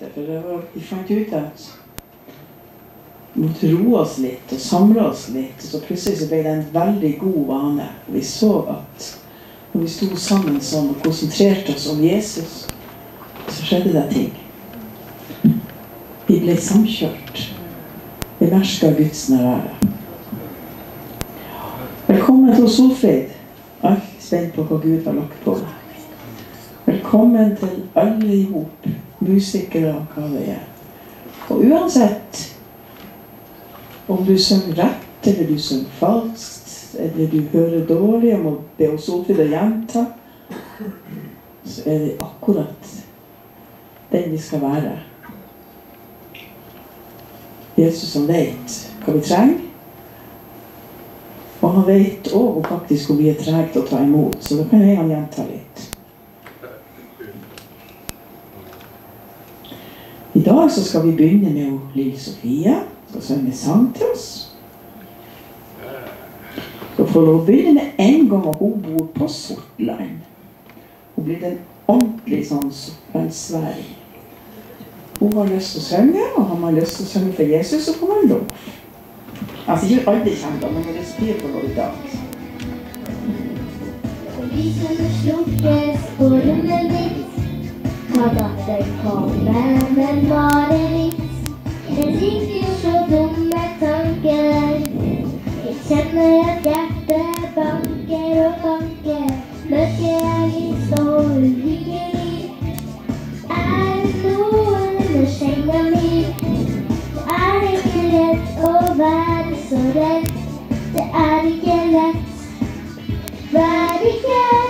be for det var, vi fant ut at vi måtte roe oss litt og samle oss litt. Og så plutselig så ble det en veldig god vane. Vi så at når vi sto sammen sånn og konsentrerte oss om Jesus, så skjedde det ting. Vi ble samkjørt. Vi merka Guds nærvær. Velkommen til Solfrid. Alt spent på hva Gud har lagt på meg. Velkommen til alle i hop, musikere og hva det er. Og uansett om du synger rett, eller du synger falskt, eller du hører dårlig og må be oss Solfrid å gjenta, så er det akkurat den vi skal være. Jesus som vet hva vi trenger. Og han vet òg faktisk hvor vi er trege til å ta imot, så da kan jeg gjenta litt. I dag så skal vi begynne med Lille Sofie. Skal synge sang til oss. Skal få lov å begynne med en gang hun bor på Sortland. Hun blir en ordentlig sånn sortlandsværing. Hun har lyst til å synge, og har man lyst til å synge for Jesus, så får man lov. Altså ikke alle kommer, men når det spyr på lov i dag. Vi Lysene slukkes på rommet mitt. Kabbater kommet, men bare litt. Jeg jo så dumme tanker. Jeg kjenner at hjertet banker og banker. Mørket er litt så uhyggelig. Er det noen under senga mi? Er det ikke lett å være så redd. Det er ikke lett. Vær ikke redd,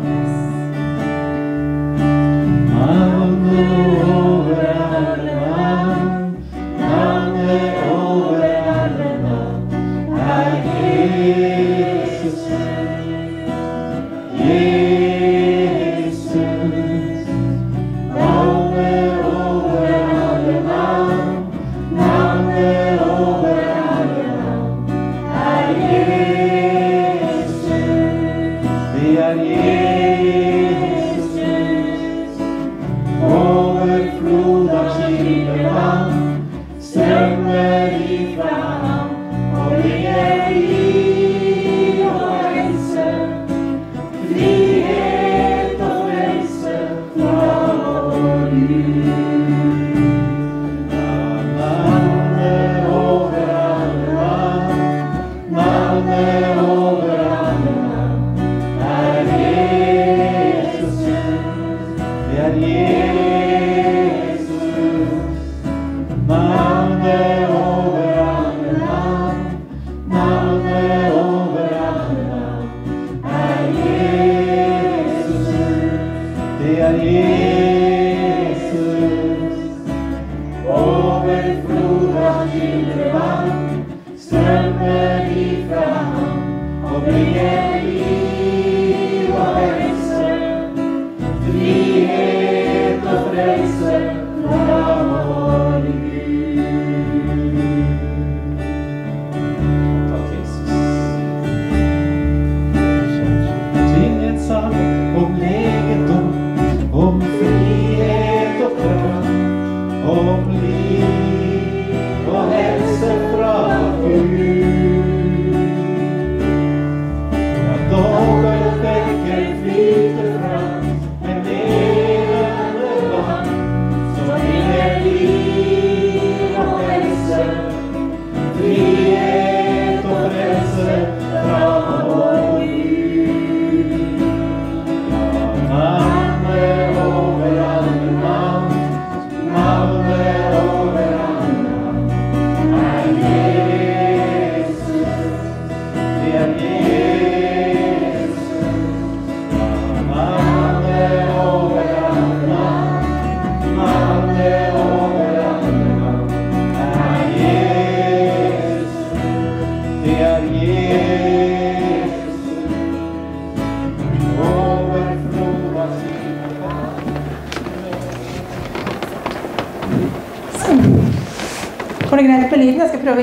alle navn. Navn over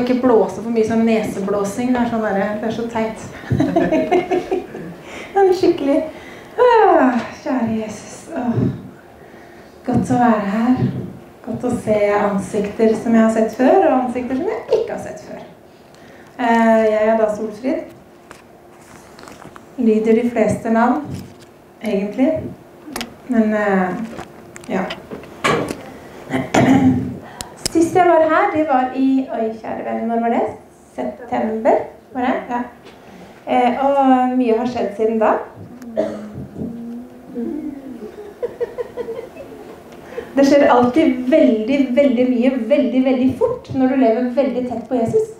ikke blåse for mye sånn neseblåsing. Det er, sånn der, det er så teit. det er skikkelig Åh, Kjære Jesus. Åh. Godt å være her. Godt å se ansikter som jeg har sett før, og ansikter som jeg ikke har sett før. Eh, Jeg er da Solfrid. Lyder de fleste navn, egentlig. Men eh, ja. Sist jeg var her, det var i Oi, kjære venner, når var det? September? Var det? Ja. Eh, og mye har skjedd siden da. Det skjer alltid veldig, veldig mye veldig, veldig fort når du lever veldig tett på Jesus.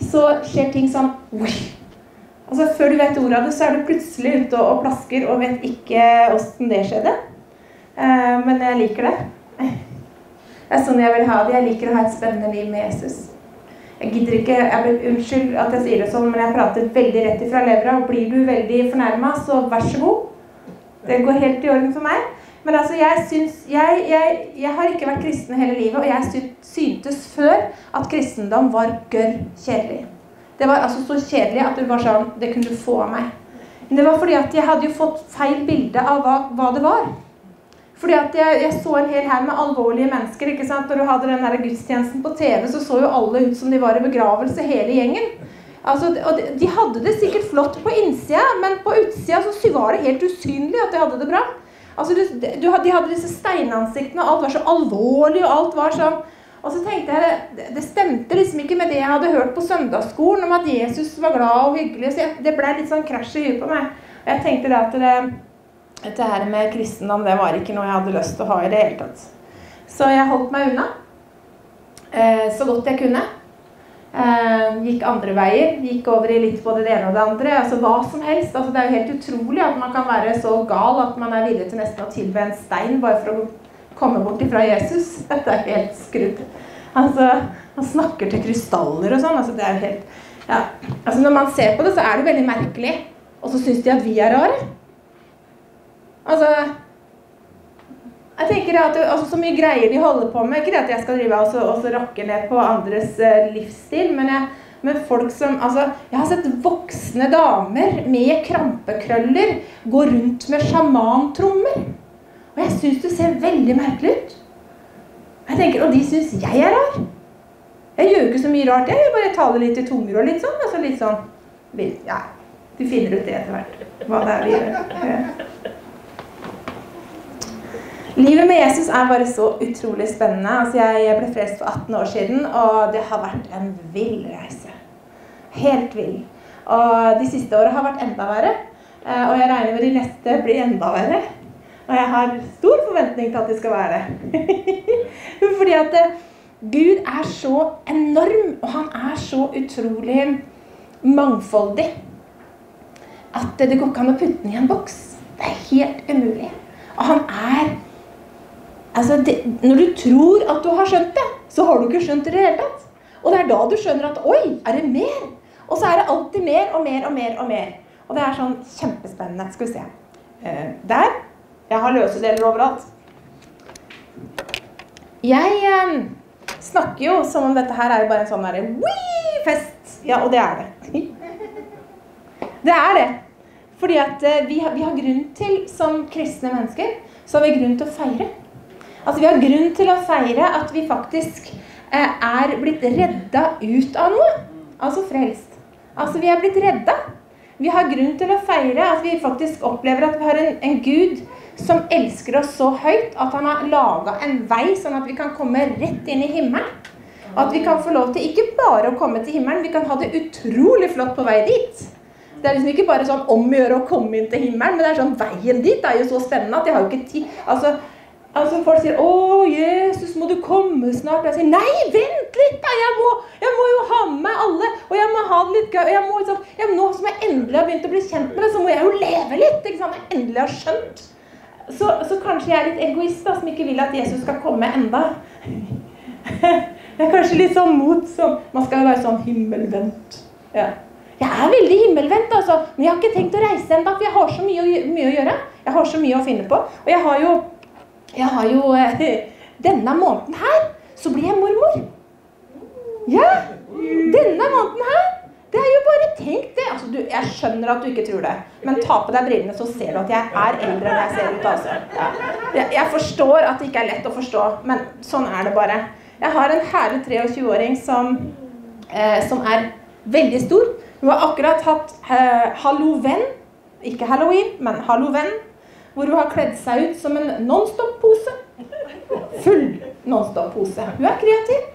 Så skjer ting sånn. Altså Før du vet ordet av det, så er du plutselig ute og plasker og vet ikke åssen det skjedde. Eh, men jeg liker det. Det er sånn jeg vil ha det. Jeg liker å ha et spennende liv med Jesus. Jeg gidder ikke, jeg blir Unnskyld at jeg sier det sånn, men jeg prater veldig rett ifra levra. Blir du veldig fornærma, så vær så god. Det går helt i orden for meg. Men altså, jeg syns jeg, jeg, jeg har ikke vært kristen hele livet, og jeg syntes før at kristendom var gørr kjedelig. Det var altså så kjedelig at det var sånn Det kunne du få av meg. Men det var fordi at jeg hadde jo fått feil bilde av hva, hva det var. Fordi at jeg, jeg så en hel haug med alvorlige mennesker. ikke sant? Når du hadde den der gudstjenesten på TV, så så jo alle ut som de var i begravelse, hele gjengen. Altså, og de, de hadde det sikkert flott på innsida, men på utsida så var det helt usynlig at de hadde det bra. Altså, du, du, De hadde disse steinansiktene, og alt var så alvorlig, og alt var sånn Og så tenkte jeg, det, det stemte liksom ikke med det jeg hadde hørt på søndagsskolen, om at Jesus var glad og hyggelig. Så jeg, det ble litt sånn krasj i huet på meg. Og jeg tenkte det at det, dette her med kristendom, det var ikke noe jeg hadde lyst til å ha i det hele tatt. Så jeg holdt meg unna eh, så godt jeg kunne. Eh, gikk andre veier. Gikk over i litt både det ene og det andre. altså Hva som helst. altså Det er jo helt utrolig at man kan være så gal at man er villig til nesten å tilbe en stein bare for å komme bort ifra Jesus. Dette er helt skrudd. Altså, Han snakker til krystaller og sånn. altså det er jo helt ja, altså Når man ser på det, så er det veldig merkelig. Og så syns de at vi er rare. Altså jeg tenker at altså, Så mye greier de holder på med Ikke det at jeg skal drive og og rakke ned på andres uh, livsstil, men, jeg, men folk som altså, Jeg har sett voksne damer med krampekrøller gå rundt med sjamantrommer. Og jeg syns det ser veldig merkelig ut. Jeg tenker, Og de syns jeg er rar. Jeg gjør jo ikke så mye rart, jeg. Jeg bare taler litt i tunger og litt sånn. Altså litt sånn Ja, du finner ut det etter hvert. Hva det er vi gjør. Livet med Jesus er bare så utrolig spennende. Altså jeg, ble frelst for 18 år siden, og det har vært en vill reise. Helt vill. Og de siste åra har vært enda verre. Eh, Og jeg regner med de neste blir enda verre. Og jeg har stor forventning til at de skal være det. Fordi at eh, Gud er så enorm, og han er så utrolig mangfoldig at det går ikke an å putte den i en boks. Det er helt umulig. Og han er Altså, det, når du tror at du har skjønt det, så har du ikke skjønt det i det hele tatt. Og det er da du skjønner at oi, er det mer? Og så er det alltid mer og mer og mer og mer. Og det er sånn kjempespennende. Skal vi se. Eh, der. Jeg har løse deler overalt. Jeg eh, snakker jo som om dette her er jo bare en sånn derre wii-fest. Ja, og det er det. Det er det. Fordi at eh, vi, har, vi har grunn til, som kristne mennesker, så har vi grunn til å feire. Altså Vi har grunn til å feire at vi faktisk eh, er blitt redda ut av noe. Altså frelst. Altså vi er blitt redda. Vi har grunn til å feire at vi faktisk opplever at vi har en, en Gud som elsker oss så høyt at han har laga en vei sånn at vi kan komme rett inn i himmelen. At vi kan få lov til ikke bare å komme til himmelen, vi kan ha det utrolig flott på vei dit. Det er liksom ikke bare sånn om å gjøre å komme inn til himmelen, men det er sånn veien dit er jo så spennende at jeg har jo ikke tid. Altså, altså Folk sier 'Å, Jesus, må du komme snart?' Og jeg sier 'Nei, vent litt, da! Jeg må, jeg må jo ha med meg alle, og jeg må ha det litt gøy.' og jeg må liksom, jeg, Nå som jeg endelig har begynt å bli kjent med det, så må jeg jo leve litt! ikke sant? Jeg endelig har skjønt. Så, så kanskje jeg er litt egoist da, som ikke vil at Jesus skal komme enda. Jeg er kanskje litt sånn mot sånn Man skal jo være sånn himmelvendt. Ja. Jeg er veldig himmelvendt, altså. Men jeg har ikke tenkt å reise ennå, for jeg har så mye mye å gjøre. Jeg har så mye å finne på. Og jeg har jo, jeg har jo eh, Denne måneden her så blir jeg mormor. Ja! Denne måneden her. Det er jo bare tenk det. Altså, du, jeg skjønner at du ikke tror det, men ta på deg brillene, så ser du at jeg er eldre enn jeg ser ut. altså. Ja. Jeg, jeg forstår at det ikke er lett å forstå, men sånn er det bare. Jeg har en herlig 23-åring som, eh, som er veldig stor. Hun har akkurat hatt eh, Halloween, ikke halloween, men halloween, hvor hun har kledd seg ut som en Nonstop-pose. Full Nonstop-pose. Hun er kreativ.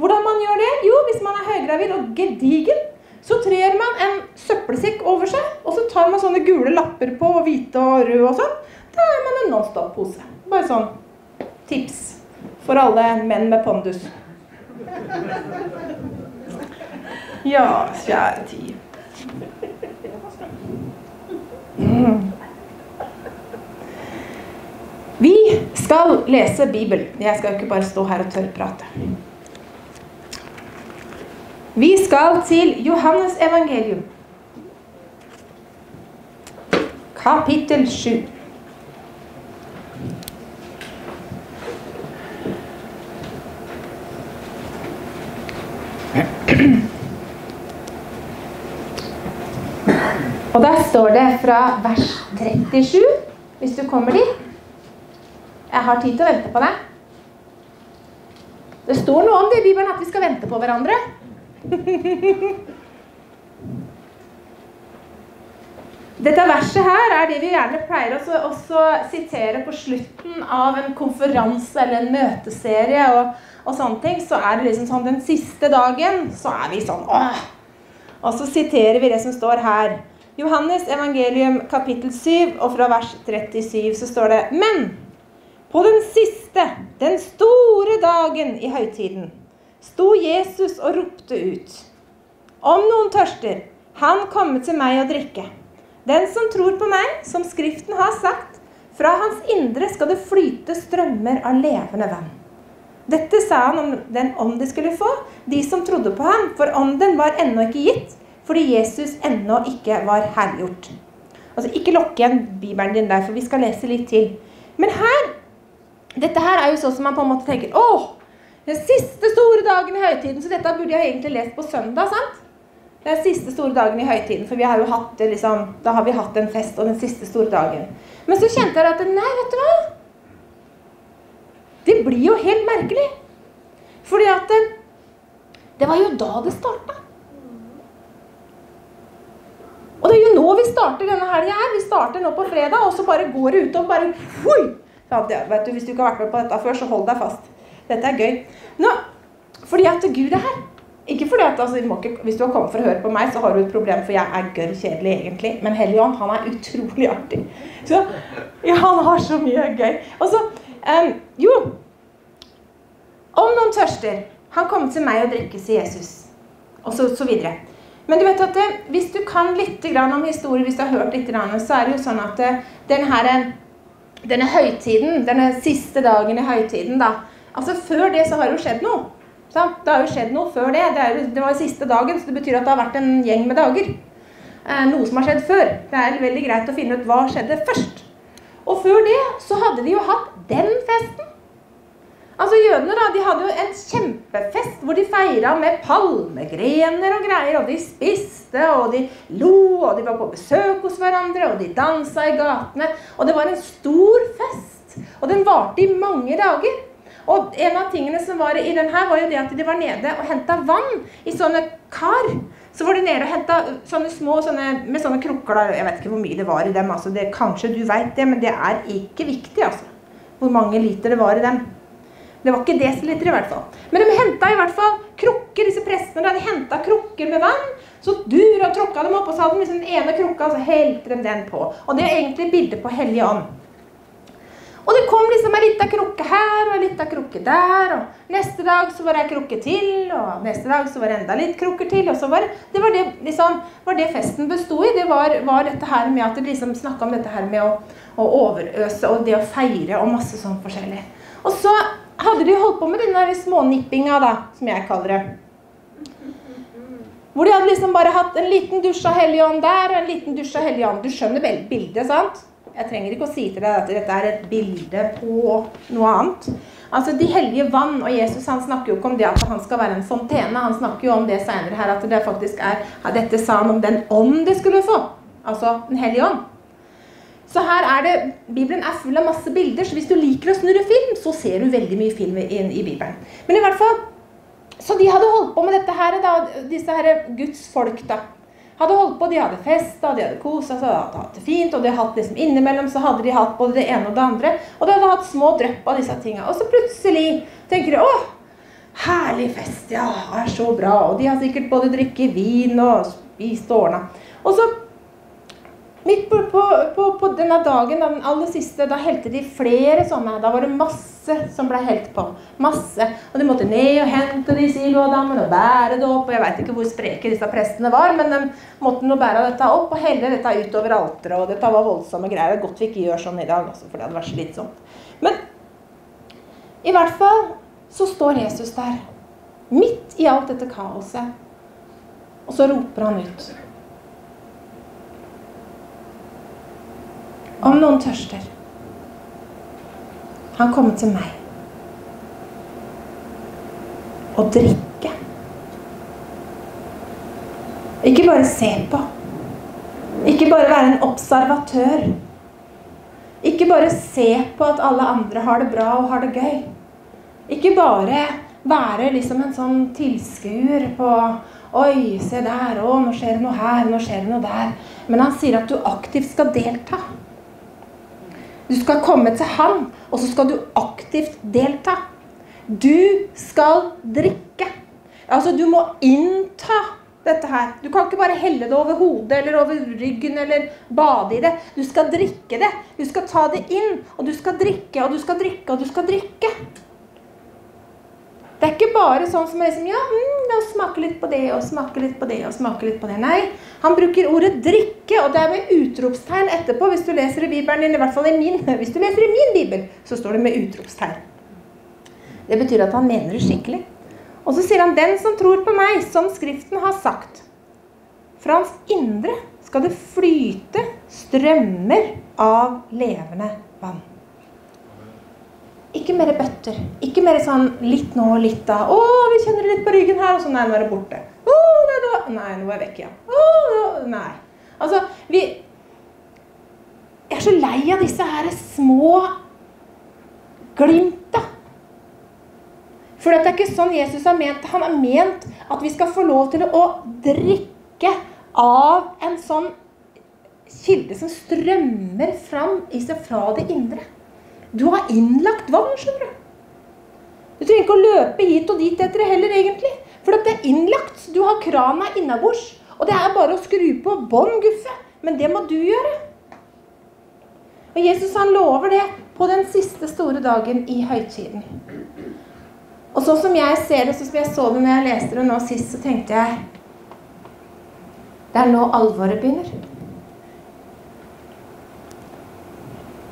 Hvordan man gjør det? Jo, hvis man er høygravid og gedigen, så trer man en søppelsekk over seg, og så tar man sånne gule lapper på, og hvite og røde og sånn. Da er man en Nonstop-pose. Bare sånn tips for alle menn med pondus. Ja, kjære tid. Mm. Vi skal lese Bibelen. Jeg skal ikke bare stå her og tørrprate. Vi skal til Johannes evangelium. Kapittel 7. Og der står det fra vers 37, hvis du kommer dit. Jeg har tid til å vente på deg. Det står noe om det i Bibelen at vi skal vente på hverandre. Dette verset her er det vi gjerne pleier å også sitere på slutten av en konferanse eller en møteserie. Og, og sånne ting, Så er det liksom sånn den siste dagen så er vi sånn åh! Og så siterer vi det som står her. Johannes evangelium kapittel 7 og fra vers 37 så står det Men på den siste, den store dagen i høytiden, sto Jesus og ropte ut. Om noen tørster, han komme til meg og drikke. Den som tror på meg, som Skriften har sagt, fra hans indre skal det flyte strømmer av levende vann. Dette sa han om den ånd de skulle få, de som trodde på ham, for ånden var ennå ikke gitt, fordi Jesus ennå ikke var herliggjort. Altså, Ikke lokk igjen Bibelen din der, for vi skal lese litt til. Men her Dette her er jo sånn som man på en måte tenker Å! Den siste store dagen i høytiden, så dette burde jeg egentlig lest på søndag, sant? Den siste store dagen i høytiden, for vi har jo hatt liksom, da har vi hatt en fest og den siste store dagen. Men så kjente jeg at nei, vet du hva? Det blir jo helt merkelig. Fordi at det, var jo da det starta. Og det er jo nå vi starter denne helga her. Vi starter nå på fredag, og så bare går det ut og bare hui! Ja, vet du, hvis du ikke har vært med på dette før, så hold deg fast. Dette er gøy. Nå, fordi at Gud er her. Ikke fordi at, altså, ikke, Hvis du har kommet for å høre på meg, så har du et problem, for jeg er gørr kjedelig egentlig. Men Helligånd, han er utrolig artig. Så, ja, han har så mye gøy. Og så, um, jo Om noen tørster, han kommer til meg og drikke, sier Jesus. Og så, så videre. Men du vet at det, hvis du kan litt om historie, hvis du har hørt litt, så er det jo sånn at den denne, denne høytiden, denne siste dagen i høytiden, da Altså Før det så har det jo skjedd noe. Sant? Det har jo skjedd noe før det. Det, er, det var siste dagen, så det betyr at det har vært en gjeng med dager. Eh, noe som har skjedd før. Det er veldig greit å finne ut hva skjedde først. Og før det så hadde de jo hatt den festen. Altså Jødene da, de hadde jo en kjempefest hvor de feira med palmegrener og greier. Og de spiste, og de lo, og de var på besøk hos hverandre, og de dansa i gatene. Og det var en stor fest. Og den varte i mange dager. Og en av tingene som var i den her, var jo det at de var nede og henta vann i sånne kar. Så var de nede og henta sånne små sånne, med sånne krukker. Jeg vet ikke hvor mye det var i dem. altså det, Kanskje du veit det, men det er ikke viktig. altså, Hvor mange liter det var i dem. Det var ikke desiliter i hvert fall. Men de henta i hvert fall krukker, disse prestene. De henta krukker med vann. Så dura og tråkka dem opp, og så hadde de liksom den ene krukka, og så helte de den på. Og det er egentlig bildet på Hellig ånd. Og det kom liksom ei lita krukke her og ei lita krukke der. Og neste dag så var det ei krukke til, og neste dag så var det enda litt krukker til. Og så var det var det, liksom, var det festen besto i. Det var, var, dette her med at de liksom snakka om dette her med å, å, overøse og det å feire og masse sånn forskjellig. Og så hadde de holdt på med den der smånippinga, da, som jeg kaller det. Hvor de hadde liksom bare hatt en liten dusj av Hellig Ånd der og en liten dusj av Hellig Ånd. Du skjønner vel bildet, sant? Jeg trenger ikke å si til deg at dette er et bilde på noe annet. Altså De hellige vann, og Jesus han snakker jo ikke om det at han skal være en fontene. Han snakker jo om det senere her, at det faktisk er Dette sa han om den ånd de skulle få. Altså Den hellige ånd. Så her er det, Bibelen er full av masse bilder, så hvis du liker å snurre film, så ser du veldig mye film inn i Bibelen. Men i hvert fall, Så de hadde holdt på med dette her, da, disse her Guds folk, da. Hadde holdt på, De hadde festa, de hadde kosa seg, hadde hatt det fint. Og de hadde hatt liksom innimellom så hadde de hatt både det ene og det andre. Og de hadde hatt små drypp av disse tinga. Og så plutselig tenker de å, herlig fest, ja, er så bra. Og de har sikkert både drikket vin og spist og ordna. Og så Midt på, på, på, på denne dagen, den aller siste, da helte de flere sånne. Da var det masse som ble helt på. Masse. Og de måtte ned og hente de silodammen og bære det opp. Og jeg veit ikke hvor spreke disse prestene var, men de måtte nå bære dette opp og helle dette utover alteret. Og dette var voldsomme greier. Det er godt vi ikke gjør sånn i dag, også, for det hadde vært slitsomt. Men i hvert fall så står Jesus der, midt i alt dette kaoset. Og så roper han ut. Om noen tørster, han kommer til meg og drikke. Ikke bare se på. Ikke bare være en observatør. Ikke bare se på at alle andre har det bra og har det gøy. Ikke bare være liksom en sånn tilskuer på Oi, se der. Å, nå skjer det noe her. Nå skjer det noe der. Men han sier at du aktivt skal delta. Du skal komme til han, og så skal du aktivt delta. Du skal drikke. Altså, du må innta dette her. Du kan ikke bare helle det over hodet eller over ryggen eller bade i det. Du skal drikke det. Du skal ta det inn, og du skal drikke og du skal drikke og du skal drikke. Det er ikke bare sånn som liksom, ja, mm, la smake litt på det og smake litt på det og smake litt på det. Nei, han bruker ordet 'drikke', og det er med utropstegn etterpå. Hvis du leser i Bibelen din, i hvert fall i min, hvis du leser i min bibel, så står det med utropstegn. Det betyr at han mener det skikkelig. Og så sier han 'den som tror på meg, som Skriften har sagt'. Fra hans indre skal det flyte strømmer av levende vann. Ikke mer bøtter. Ikke mer sånn litt nå og litt da. 'Å, vi kjenner det litt på ryggen her.' Og så nei, nå er det borte. Å, nei, nå, nei, nå er jeg vekk igjen. Å, nei. Altså, vi Jeg er så lei av disse her små glimta. For det er ikke sånn Jesus har ment Han har ment at vi skal få lov til å drikke av en sånn kilde som strømmer fram fra det indre. Du har innlagt vann, skjønner du. Du trenger ikke å løpe hit og dit etter det heller, egentlig. For det er innlagt. Du har krana innabords. Og det er bare å skru på bånn guffe. Men det må du gjøre. Og Jesus han lover det på den siste store dagen i høytiden. Og sånn som jeg ser det, sånn som jeg så det når jeg leste det nå sist, så tenkte jeg Det er nå alvoret begynner.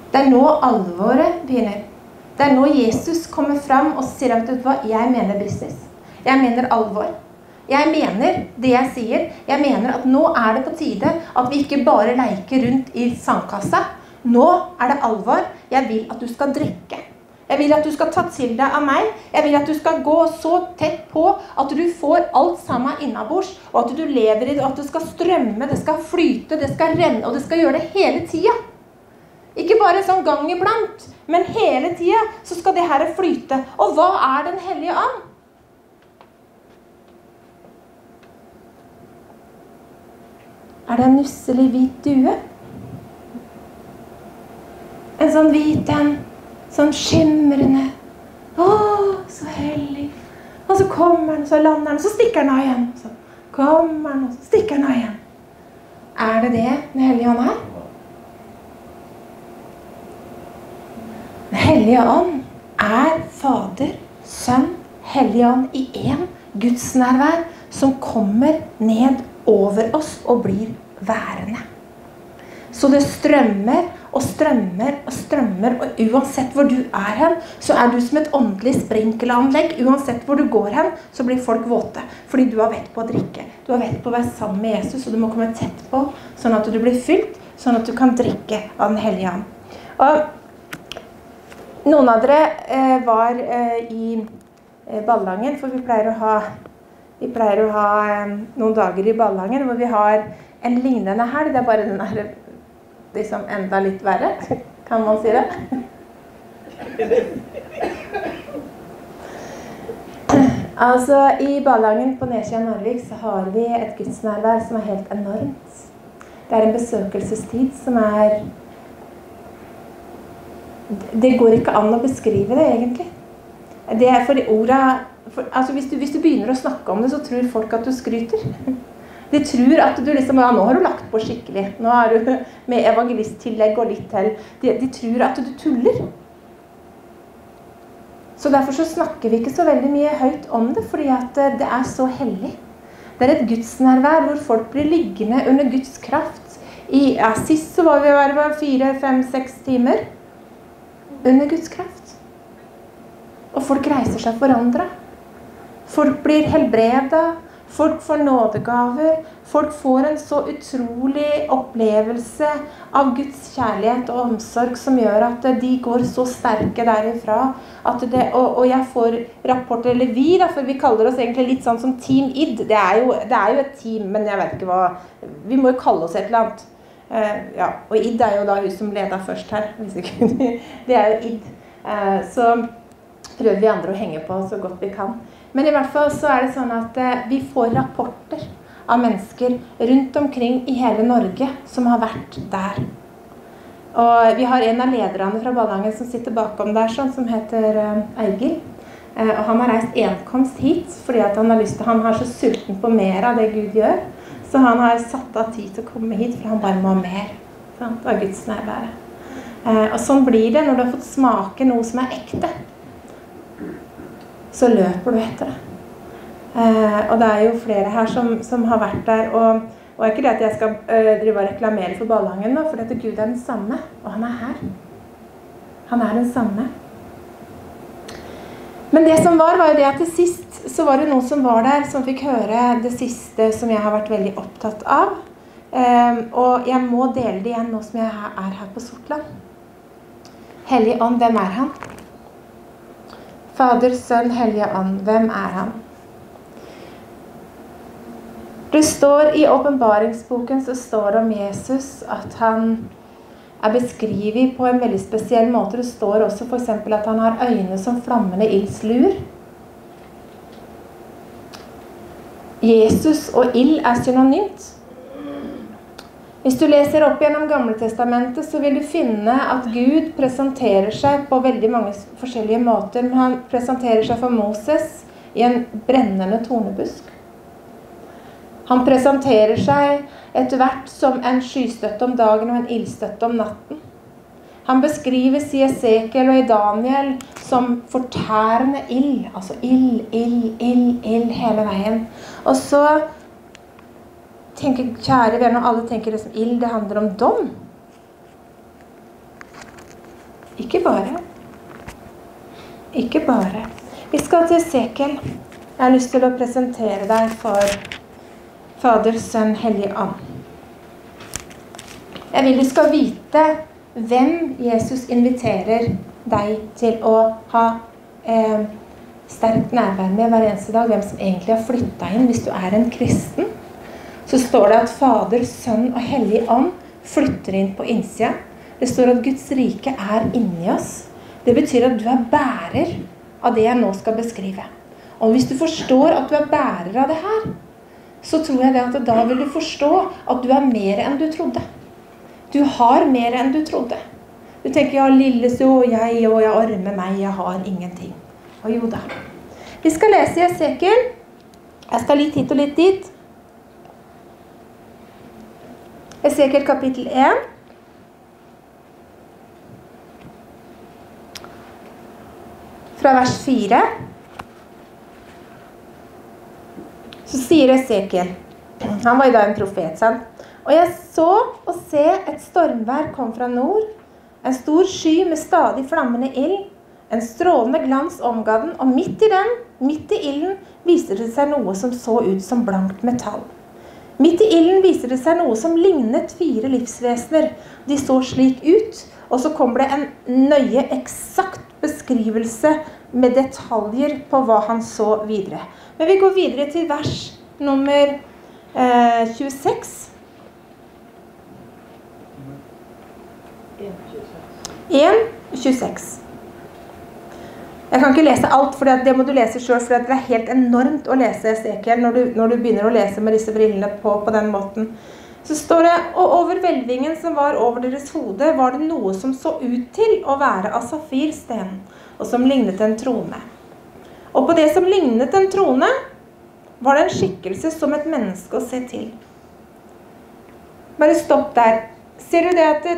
Det er nå alvoret begynner. Det er nå Jesus kommer fram og sier at vet hva, jeg mener business. Jeg mener alvor. Jeg mener det jeg sier. Jeg mener at nå er det på tide at vi ikke bare leker rundt i sandkassa. Nå er det alvor. Jeg vil at du skal drikke. Jeg vil at du skal ta til deg av meg. Jeg vil at du skal gå så tett på at du får alt sammen innabords, og at du lever i det, og at det skal strømme, det skal flyte, det skal renne, og det skal gjøre det hele tida. Ikke bare sånn gang iblant, men hele tida så skal det her flyte. Og hva er Den hellige ånd? Er det en nusselig hvit due? En sånn hvit en, sånn skimrende Å, så hellig. Og så kommer den, så lander den, så stikker den av igjen. Så kommer den, og så stikker den av igjen. Er det det Den hellige ånd er? Den hellige ånd er Fader, Sønn, Hellige ånd i én gudsnærvær som kommer ned over oss og blir værende. Så det strømmer og strømmer og strømmer, og uansett hvor du er hen, så er du som et åndelig sprinkelanlegg. Uansett hvor du går hen, så blir folk våte. Fordi du har vett på å drikke. Du har vett på å være sammen med Jesus, og du må komme tett på, sånn at du blir fylt. sånn at du kan drikke av Den hellige ånd. Og noen av dere eh, var eh, i eh, Ballangen, for vi pleier å ha, pleier å ha noen dager i Ballangen hvor vi har en lignende helg. Det er bare den er liksom enda litt verre, kan man si det. Altså, I Ballangen på nedsida av Narvik så har vi et gudsnærvær som er helt enormt. Det er en besøkelsestid som er Det går ikke an å beskrive det, egentlig. Det er fordi orda for, altså hvis, du, hvis du begynner å snakke om det, så tror folk at du skryter. De tror at du liksom Ja, nå har du lagt på skikkelig. Nå er du med evangelisttillegg og litt til. De, de tror at du tuller. Så derfor så snakker vi ikke så veldig mye høyt om det, fordi at det er så hellig. Det er et gudsnærvær hvor folk blir liggende under Guds kraft. I, ja, sist så var vi var fire, fem, seks timer under Guds kraft. Og folk reiser seg forandra. Folk blir helbreda. Folk får nådegaver. Folk får en så utrolig opplevelse av Guds kjærlighet og omsorg som gjør at de går så sterke derifra. Det, og, og, jeg får rapporter, eller vi, da, for vi kaller oss egentlig litt sånn som Team ID. Det er, jo, det er jo et team, men jeg vet ikke hva Vi må jo kalle oss et eller annet. Uh, ja, og ID er jo da hun som leda først her. det er jo ID. Uh, så prøver vi andre å henge på så godt vi kan. Men i hvert fall så er det sånn at uh, vi får rapporter av mennesker rundt omkring i hele Norge som har vært der. Og vi har en av lederne fra Ballangen som sitter bakom der, sånn, som heter Eigil. Og han har reist enkomst hit fordi han har lyst til, han har så sulten på mer av det Gud gjør. Så han har satt av tid til å komme hit, for han bare må ha mer sant, av Guds nærvære. Eh, og sånn blir det når du har fått smake noe som er ekte. Så løper du etter det. Eh, og det er jo flere her som, som har vært der. Og, og ikke det at jeg skal uh, drive og reklamere for Ballangen, nå, for dette Gud er den samme. Og han er her. Han er den samme. Men det som var, var jo det at til sist så var det noen som var der, som fikk høre det siste som jeg har vært veldig opptatt av. Um, og jeg må dele det igjen nå som jeg er her på Sortland. Hellig ånd, hvem er han? Fader, Sønn, Hellige ånd, hvem er han? Det står I åpenbaringsboken så står det om Jesus at han er beskrevet på en veldig spesiell måte. Det står også f.eks. at han har øyne som flammende ildsluer. Jesus og ild er synonymt. Hvis du leser opp gjennom Gamletestamentet, så vil du finne at Gud presenterer seg på veldig mange forskjellige måter. Men han presenterer seg for Moses i en brennende tornebusk. Han presenterer seg etter hvert som en skystøtte om dagen og en ildstøtte om natten. Han beskrives i Esekiel og i Daniel som fortærende ild. Altså ild, ild, ild, ild hele veien. Og så tenker kjære venner, alle tenker det som ild, det handler om dom. Ikke bare. Ikke bare. Vi skal til Esekiel. Jeg har lyst til å presentere deg for Fader, Sønn, Hellig Ånd. Jeg vil du skal vite hvem Jesus inviterer deg til å ha eh, sterkt nærvær med hver eneste dag. Hvem som egentlig har flytta inn. Hvis du er en kristen, så står det at Fader, Sønn og Hellig Ånd flytter inn på innsida. Det står at Guds rike er inni oss. Det betyr at du er bærer av det jeg nå skal beskrive. Og hvis du forstår at du er bærer av det her, så tror jeg det at da vil du forstå at du er mer enn du trodde. Du har mer enn du trodde. Du tenker ja, lille så jeg, og jeg arme meg, jeg har ingenting. Og jo da. Vi skal lese i Esekiel. Jeg skal litt hit og litt dit. Jesekel kapittel 1. Fra vers 4. Så sier Esekiel Han var jo da en profet, sant? Og jeg så og se et stormvær kom fra nord, en stor sky med stadig flammende ild. En strålende glans omga den, og midt i den, midt i ilden, viste det seg noe som så ut som blankt metall. Midt i ilden viser det seg noe som lignet fire livsvesener. De så slik ut, og så kom det en nøye, eksakt beskrivelse med detaljer på hva han så videre. Men vi går videre til vers nummer eh, 26. 1, 26. Jeg kan ikke lese alt, for det må du lese sjøl. For det er helt enormt å lese Esekiel når når du begynner å lese med disse brillene på, på den måten. Så står det Og over hvelvingen som var over deres hode, var det noe som så ut til å være av safirsten, og som lignet en trone. Og på det som lignet en trone, var det en skikkelse som et menneske å se til. Bare stopp der. Ser du det at det,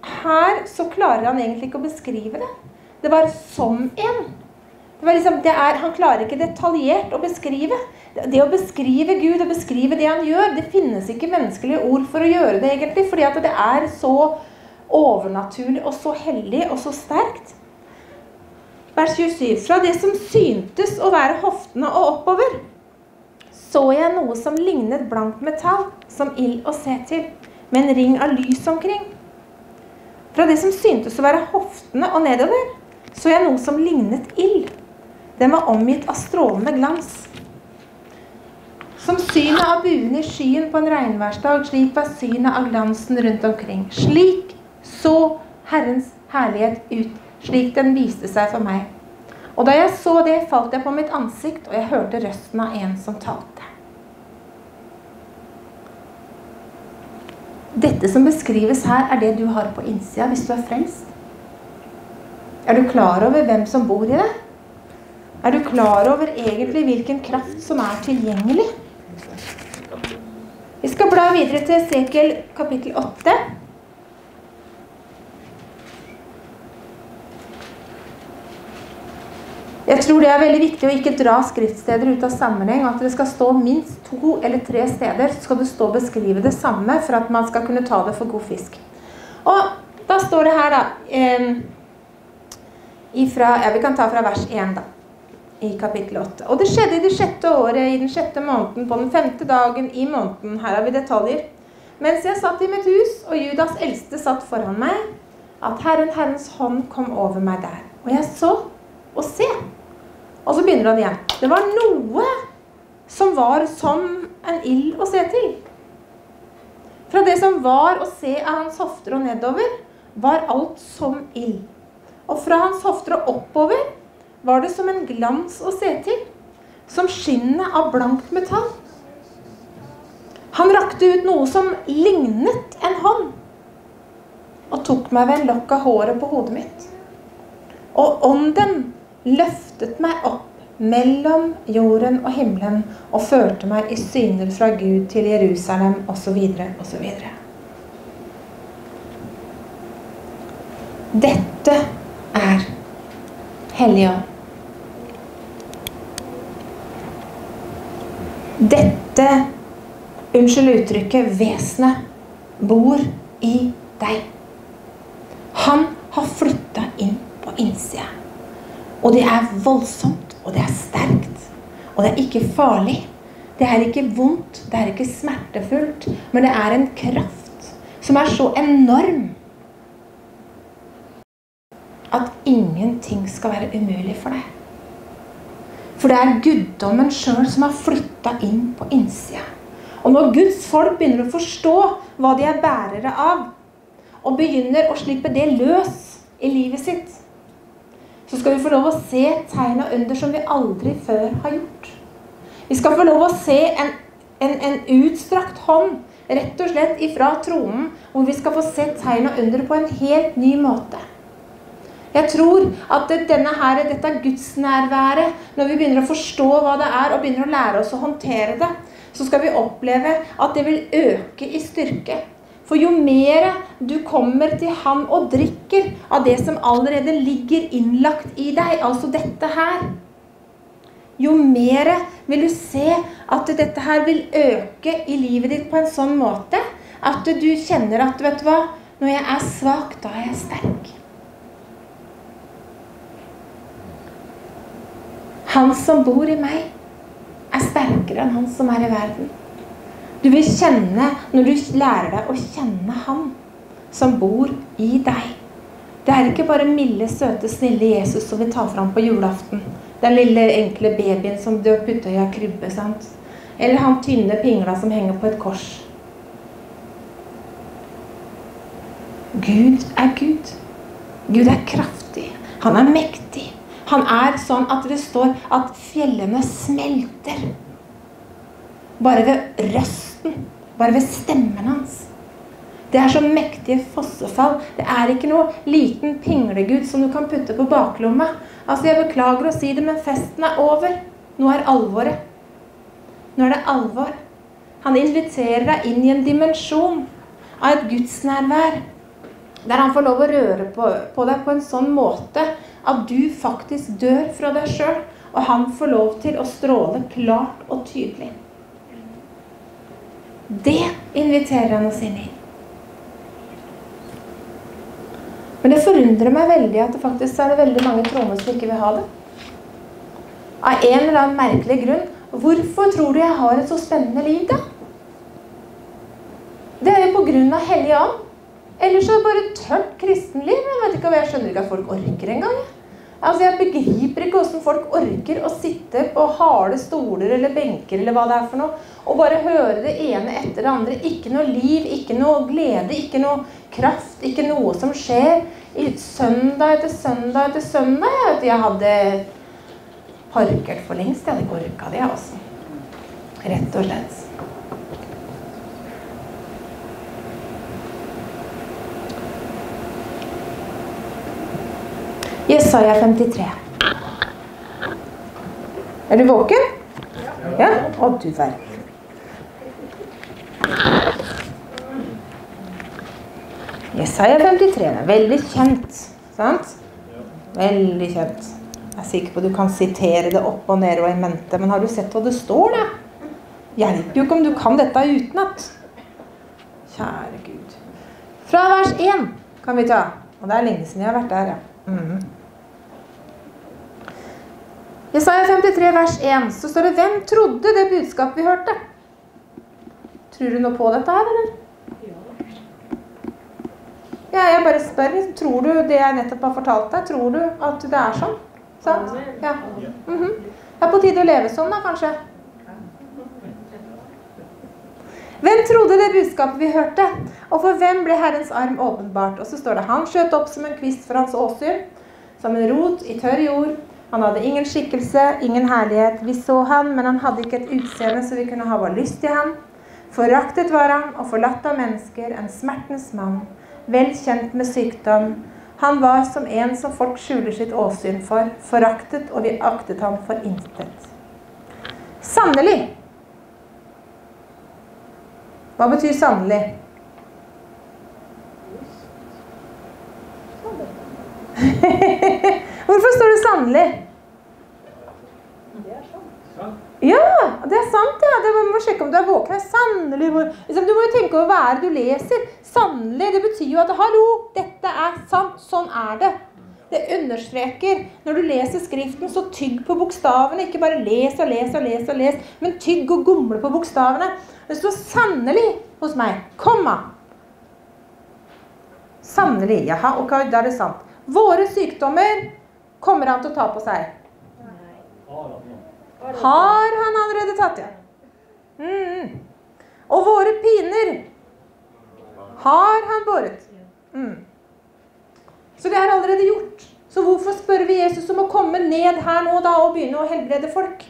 her så klarer han egentlig ikke å beskrive det. Det var som en. Det liksom, det er, han klarer ikke detaljert å beskrive. Det å beskrive Gud og beskrive det han gjør, det finnes ikke menneskelige ord for å gjøre det, egentlig. Fordi at det er så overnaturlig og så hellig og så sterkt. Vers 27. Fra det som syntes å være hoftene og oppover, så jeg noe som lignet blankt metall, som ild å se til, med en ring av lys omkring. Fra det som syntes å være hoftene og nedover, så jeg noe som lignet ild. Den var omgitt av strålende glans. Som synet av buen i skyen på en regnværsdag, slik var synet av glansen rundt omkring. Slik så Herrens herlighet ut, slik den viste seg for meg. Og da jeg så det, falt jeg på mitt ansikt, og jeg hørte røsten av en som talte. Dette som beskrives her, er det du har på innsida hvis du er frelst. Er du klar over hvem som bor i deg? Er du klar over egentlig hvilken kraft som er tilgjengelig? Vi skal bla videre til Sekel kapittel 8. Jeg tror det er veldig viktig å ikke dra skriftsteder ut av sammenheng. At det skal stå minst to eller tre steder, så skal det stå og beskrive det samme for at man skal kunne ta det for god fisk. Og da står det her, da ifra, Ja, vi kan ta fra vers 1, da. I kapittel 8. Og det skjedde i det sjette året, i den sjette måneden, på den femte dagen i måneden. Her har vi detaljer. Mens jeg satt i mitt hus, og Judas eldste satt foran meg, at Herren Herrens hånd kom over meg der. Og jeg så, og se. Og så begynner han igjen. Det var noe som var som en ild å se til. Fra det som var å se av hans hofter og nedover, var alt som ild. Og fra hans hofter og oppover var det som en glans å se til, som skinnet av blankt metall. Han rakte ut noe som lignet en hånd, og tok meg ved en lokk av håret på hodet mitt. Og ånden løftet meg opp mellom jorden og himmelen og førte meg i syner fra Gud til Jerusalem osv. osv. Dette er Helligånd. Dette, unnskyld uttrykket, vesenet bor i deg. Han har flytta inn på innsida. Og det er voldsomt, og det er sterkt. Og det er ikke farlig. Det er ikke vondt, det er ikke smertefullt, men det er en kraft som er så enorm at ingenting skal være umulig for deg. For det er guddommen sjøl som har flytta inn på innsida. Og når Guds folk begynner å forstå hva de er bærere av, og begynner å slippe det løs i livet sitt, så skal vi få lov å se tegn og under som vi aldri før har gjort. Vi skal få lov å se en, en, en utstrakt hånd rett og slett ifra tronen, hvor vi skal få se tegn og under på en helt ny måte. Jeg tror at denne her, dette gudsnærværet, når vi begynner å forstå hva det er, og begynner å lære oss å håndtere det, så skal vi oppleve at det vil øke i styrke. For jo mer du kommer til Han og drikker av det som allerede ligger innlagt i deg, altså dette her, jo mer vil du se at dette her vil øke i livet ditt på en sånn måte at du kjenner at vet du hva, når jeg er svak, da er jeg sterk. Han som bor i meg, er sterkere enn han som er i verden. Du vil kjenne når du lærer deg å kjenne Han som bor i deg. Det er ikke bare milde, søte, snille Jesus som vi tar fram på julaften. Den lille, enkle babyen som du har putta i ei krybbe. sant? Eller han tynne pingla som henger på et kors. Gud er Gud. Gud er kraftig. Han er mektig. Han er sånn at det står at fjellene smelter. Bare ved røsten. Bare ved stemmen hans. Det er så mektige fossefall. Det er ikke noe liten pinglegud som du kan putte på baklomma. Altså, Jeg beklager å si det, men festen er over. Nå er alvoret. Nå er det alvor. Han inviterer deg inn i en dimensjon av et gudsnærvær. Der han får lov å røre på, på deg på en sånn måte at du faktisk dør fra deg sjøl. Og han får lov til å stråle klart og tydelig. Det inviterer han oss inn i. Men det forundrer meg veldig at det faktisk er det veldig mange troende som ikke vil ha det. Av en eller annen merkelig grunn. Hvorfor tror du jeg har et så spennende liv, da? Det er jo på grunn av Hellige Ånd. Ellers er det bare tørt kristenliv. Jeg vet ikke, jeg skjønner ikke at folk orker engang. Altså, Jeg begriper ikke hvordan folk orker å sitte på harde stoler eller benker eller hva det er for noe, og bare høre det ene etter det andre. Ikke noe liv, ikke noe glede, ikke noe kraft, ikke noe som skjer. I søndag etter søndag etter søndag. Jeg, vet, jeg hadde parkert for lengst. Jeg hadde ikke orka det, altså. Rett og slett. Jesaja 53. Er du våken? Ja? Å, du verden. Jesaja 53 er veldig kjent. Sant? Veldig kjent. Jeg er sikker på at du kan sitere det opp og ned og i mente, men har du sett hva det står, da? Hjelper jo ikke om du kan dette utenat. Kjære Gud. Fra vers 1 kan vi ta. Og det er lenge siden jeg har vært der, ja. Mhm. Jesaja 53 vers 1 så står det Hvem trodde det budskapet vi hørte? Tror du noe på dette her, eller? Ja, jeg bare spør. Tror du det jeg nettopp har fortalt deg, tror du at det er sånn? Sant? Ja. Mhm. Det er på tide å leve sånn, da, kanskje. Hvem trodde det budskapet vi hørte? Og for hvem ble Herrens arm åpenbart? Og så står det Han skjøt opp som en kvist for hans åsyn, som en rot i tørr jord. Han hadde ingen skikkelse, ingen herlighet. Vi så han, men han hadde ikke et utseende så vi kunne ha vår lyst i ham. Foraktet var han og forlatt av mennesker, en smertens mann, vel kjent med sykdom. Han var som en som folk skjuler sitt åsyn for, foraktet, og vi aktet ham for intet. Sannelig. Hva betyr sannelig? Hvorfor står det sannelig? Ja, det er sant. ja. Det må sjekke om du er våken. Sannelig. Liksom, du må jo tenke over hva er det du leser. Sannelig, det betyr jo at hallo, dette er sant. Sånn er det. Det understreker Når du leser Skriften, så tygg på bokstavene. Ikke bare les og les og les, og les, men tygg og gomle på bokstavene. Det står 'sannelig' hos meg. Komma. Sannelig. Jaha, ok, da er det sant. Våre sykdommer kommer han til å ta på seg. Har han allerede tatt, ja. Mm. Og våre piner har han båret. Mm. Så det er allerede gjort. Så hvorfor spør vi Jesus om å komme ned her nå da og begynne å helbrede folk?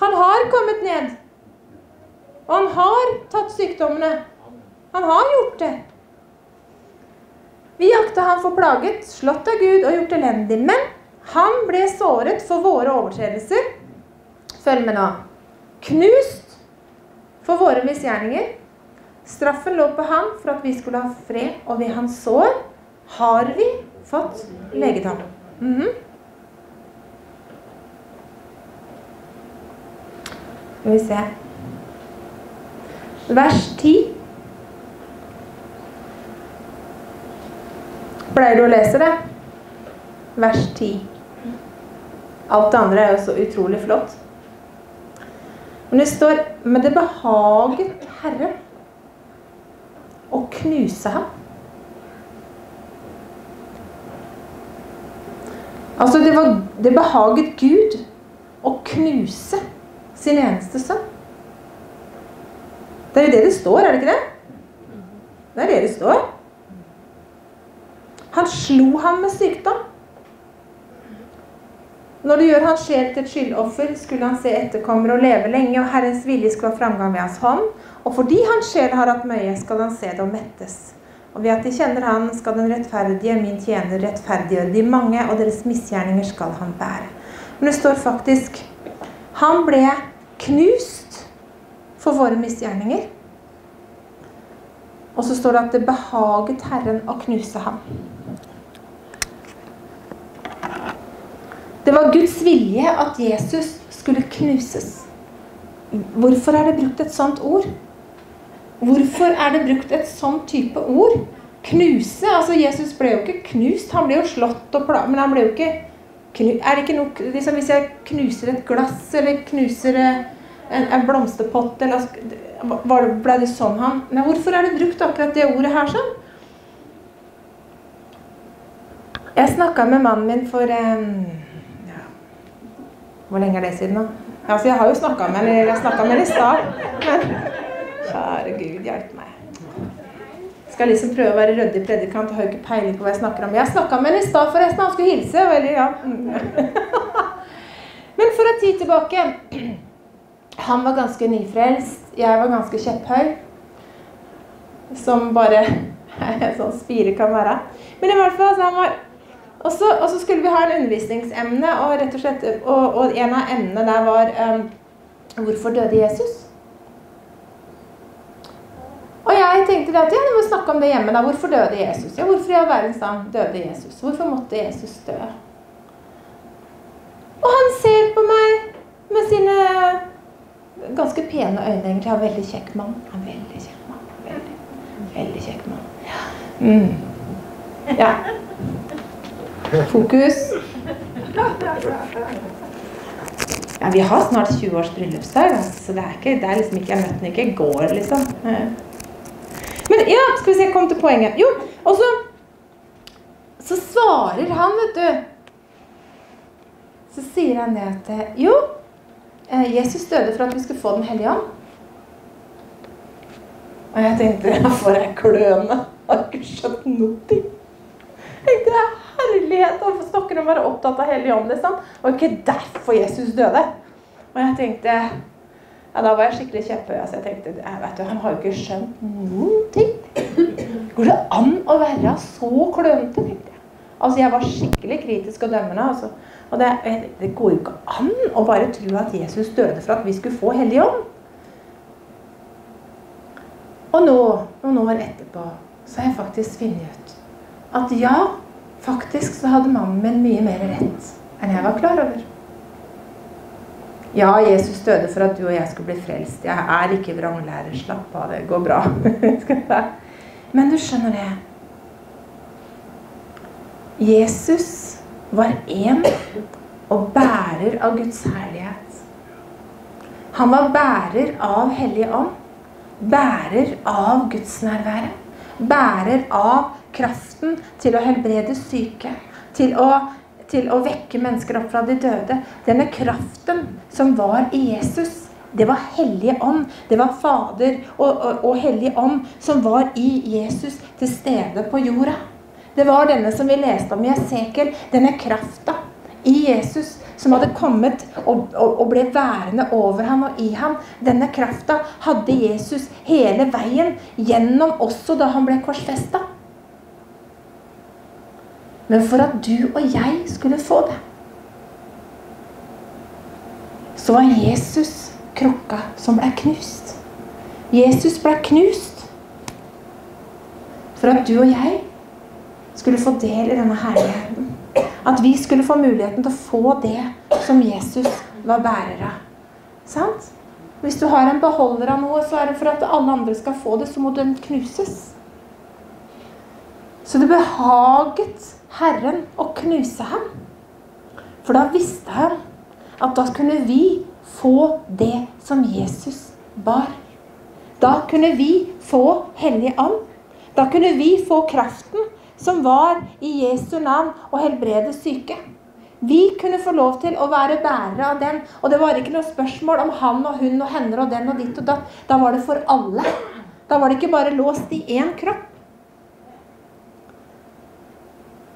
Han har kommet ned. Og han har tatt sykdommene. Han har gjort det. Vi jakta han for plaget, slått av Gud og gjort elendig. Men han ble såret for våre overtredelser. Følg med nå. Knust for våre misgjerninger. Straffen lå på han for at vi skulle ha fred, og ved hans sår har vi fått legetall. Mm -hmm. Skal vi se Vers 10. Pleier du å lese det? Vers 10. Alt det andre er jo så utrolig flott. Men det står Men det behaget Herren å knuse ham. Altså, det, var, det behaget Gud å knuse sin eneste sønn. Det er jo det det står, er det ikke det? Det er det det står. Han slo ham med sykdom. Når du gjør hans sjel til et skyldoffer, skulle han se etterkommere og leve lenge, og Herrens vilje skulle ha framgang ved hans hånd. Og fordi hans sjel har hatt møye, skal han se det og mettes. Og ved at de kjenner han, skal den rettferdige, min tjener, rettferdiggjøre de mange, og deres misgjerninger skal han bære. Men det står faktisk Han ble knust for våre misgjerninger. Og så står det at det behaget Herren å knuse ham. Det var Guds vilje at Jesus skulle knuses. Hvorfor er det brukt et sånt ord? Hvorfor er det brukt et sånn type ord? Knuse? Altså, Jesus ble jo ikke knust. Han ble jo slått og plaget, Men han ble jo ikke knust. Er det ikke noe liksom, Hvis jeg knuser et glass, eller knuser eh, en, en blomsterpott eller var det, Ble det sånn han Men hvorfor er det brukt akkurat det ordet her sånn? Jeg snakka med mannen min for um, hvor lenge er det siden, da? Altså, jeg har jo snakka med henne i stad. Men kjære Gud, hjelpe meg. Skal liksom prøve å være ryddig predikant har jo ikke peiling på hva jeg snakker om. Jeg snakka med henne i stad, forresten. Han skulle hilse. Eller, ja. Men for en tid tilbake Han var ganske nyfrelst. Jeg var ganske kjepphøy. Som bare sånn spire kan være. Men i hvert fall, så han var og så, og så, skulle vi ha en undervisningsemne, og, rett og, slett, og, og en av emnene der var um, Hvorfor døde Jesus? Og jeg tenkte at ja, vi må snakke om det hjemme. da. Hvorfor døde Jesus? Ja, Hvorfor i all verdens navn døde Jesus? Hvorfor måtte Jesus dø? Og han ser på meg med sine ganske pene øyne, egentlig. Han er veldig kjekk mann. Han er veldig kjekk mann. Veldig, veldig kjekk mann. Ja. Mm. ja. Fokus. Ja, vi har snart 20 års bryllupsdag, så det er, ikke, det er liksom ikke Jeg møtte den ikke i går, liksom. Men ja, skal vi se, kom til poenget. Jo, og så Så svarer han, vet du. Så sier han det at Jo, Jesus døde for at vi skulle få Den hellige ånd. Og jeg tenkte jeg får jeg kløne. Har ikke skjønt noe. Jeg tenkte, herlighet! Han snakker å være opptatt av Hellig Ånd, liksom. Og ikke derfor Jesus døde. Og jeg tenkte ja, Da var jeg skikkelig kjepphøy. Altså jeg tenkte, jeg vet du, Han har jo ikke skjønt noen ting. Går det an å være så klønete? tenkte jeg. Altså, Jeg var skikkelig kritisk og dømmende. altså. Og det, det går jo ikke an å bare tro at Jesus døde for at vi skulle få Hellig Ånd. Og nå, noen år etterpå, så har jeg faktisk funnet ut at ja, Faktisk så hadde mannen min mye mer rett enn jeg var klar over. Ja, Jesus døde for at du og jeg skulle bli frelst. Jeg er ikke vranglærer. Slapp av, det går bra. Men du skjønner det. Jesus var én og bærer av Guds herlighet. Han var bærer av Hellig Ånd. Bærer av gudsnærværet. Bærer av kraften til å helbrede syke, til å, til å vekke mennesker opp fra de døde. Denne kraften som var i Jesus, det var Hellige Ånd. Det var Fader og, og, og Hellige Ånd som var i Jesus til stede på jorda. Det var denne som vi leste om i Esekel, denne krafta i Jesus som hadde kommet og, og, og, ble værende over ham og i ham. Denne krafta hadde Jesus hele veien gjennom også da han ble korsfesta. Men for at du og jeg skulle få det, så var Jesus krukka som ble knust. Jesus ble knust for at du og jeg skulle få del i denne herligheten. At vi skulle få muligheten til å få det som Jesus var bærer av. Sant? Hvis du har en beholder av noe, så er det for at alle andre skal få det, så må den knuses. Så det behaget Herren å knuse ham. For da visste han at da kunne vi få det som Jesus bar. Da kunne vi få Hellig Ånd. Da kunne vi få kraften som var i Jesu navn og helbrede syke. Vi kunne få lov til å være bærere av den. Og det var ikke noe spørsmål om han og hun og henne og den og ditt og datt. Da var det for alle. Da var det ikke bare låst i én kropp.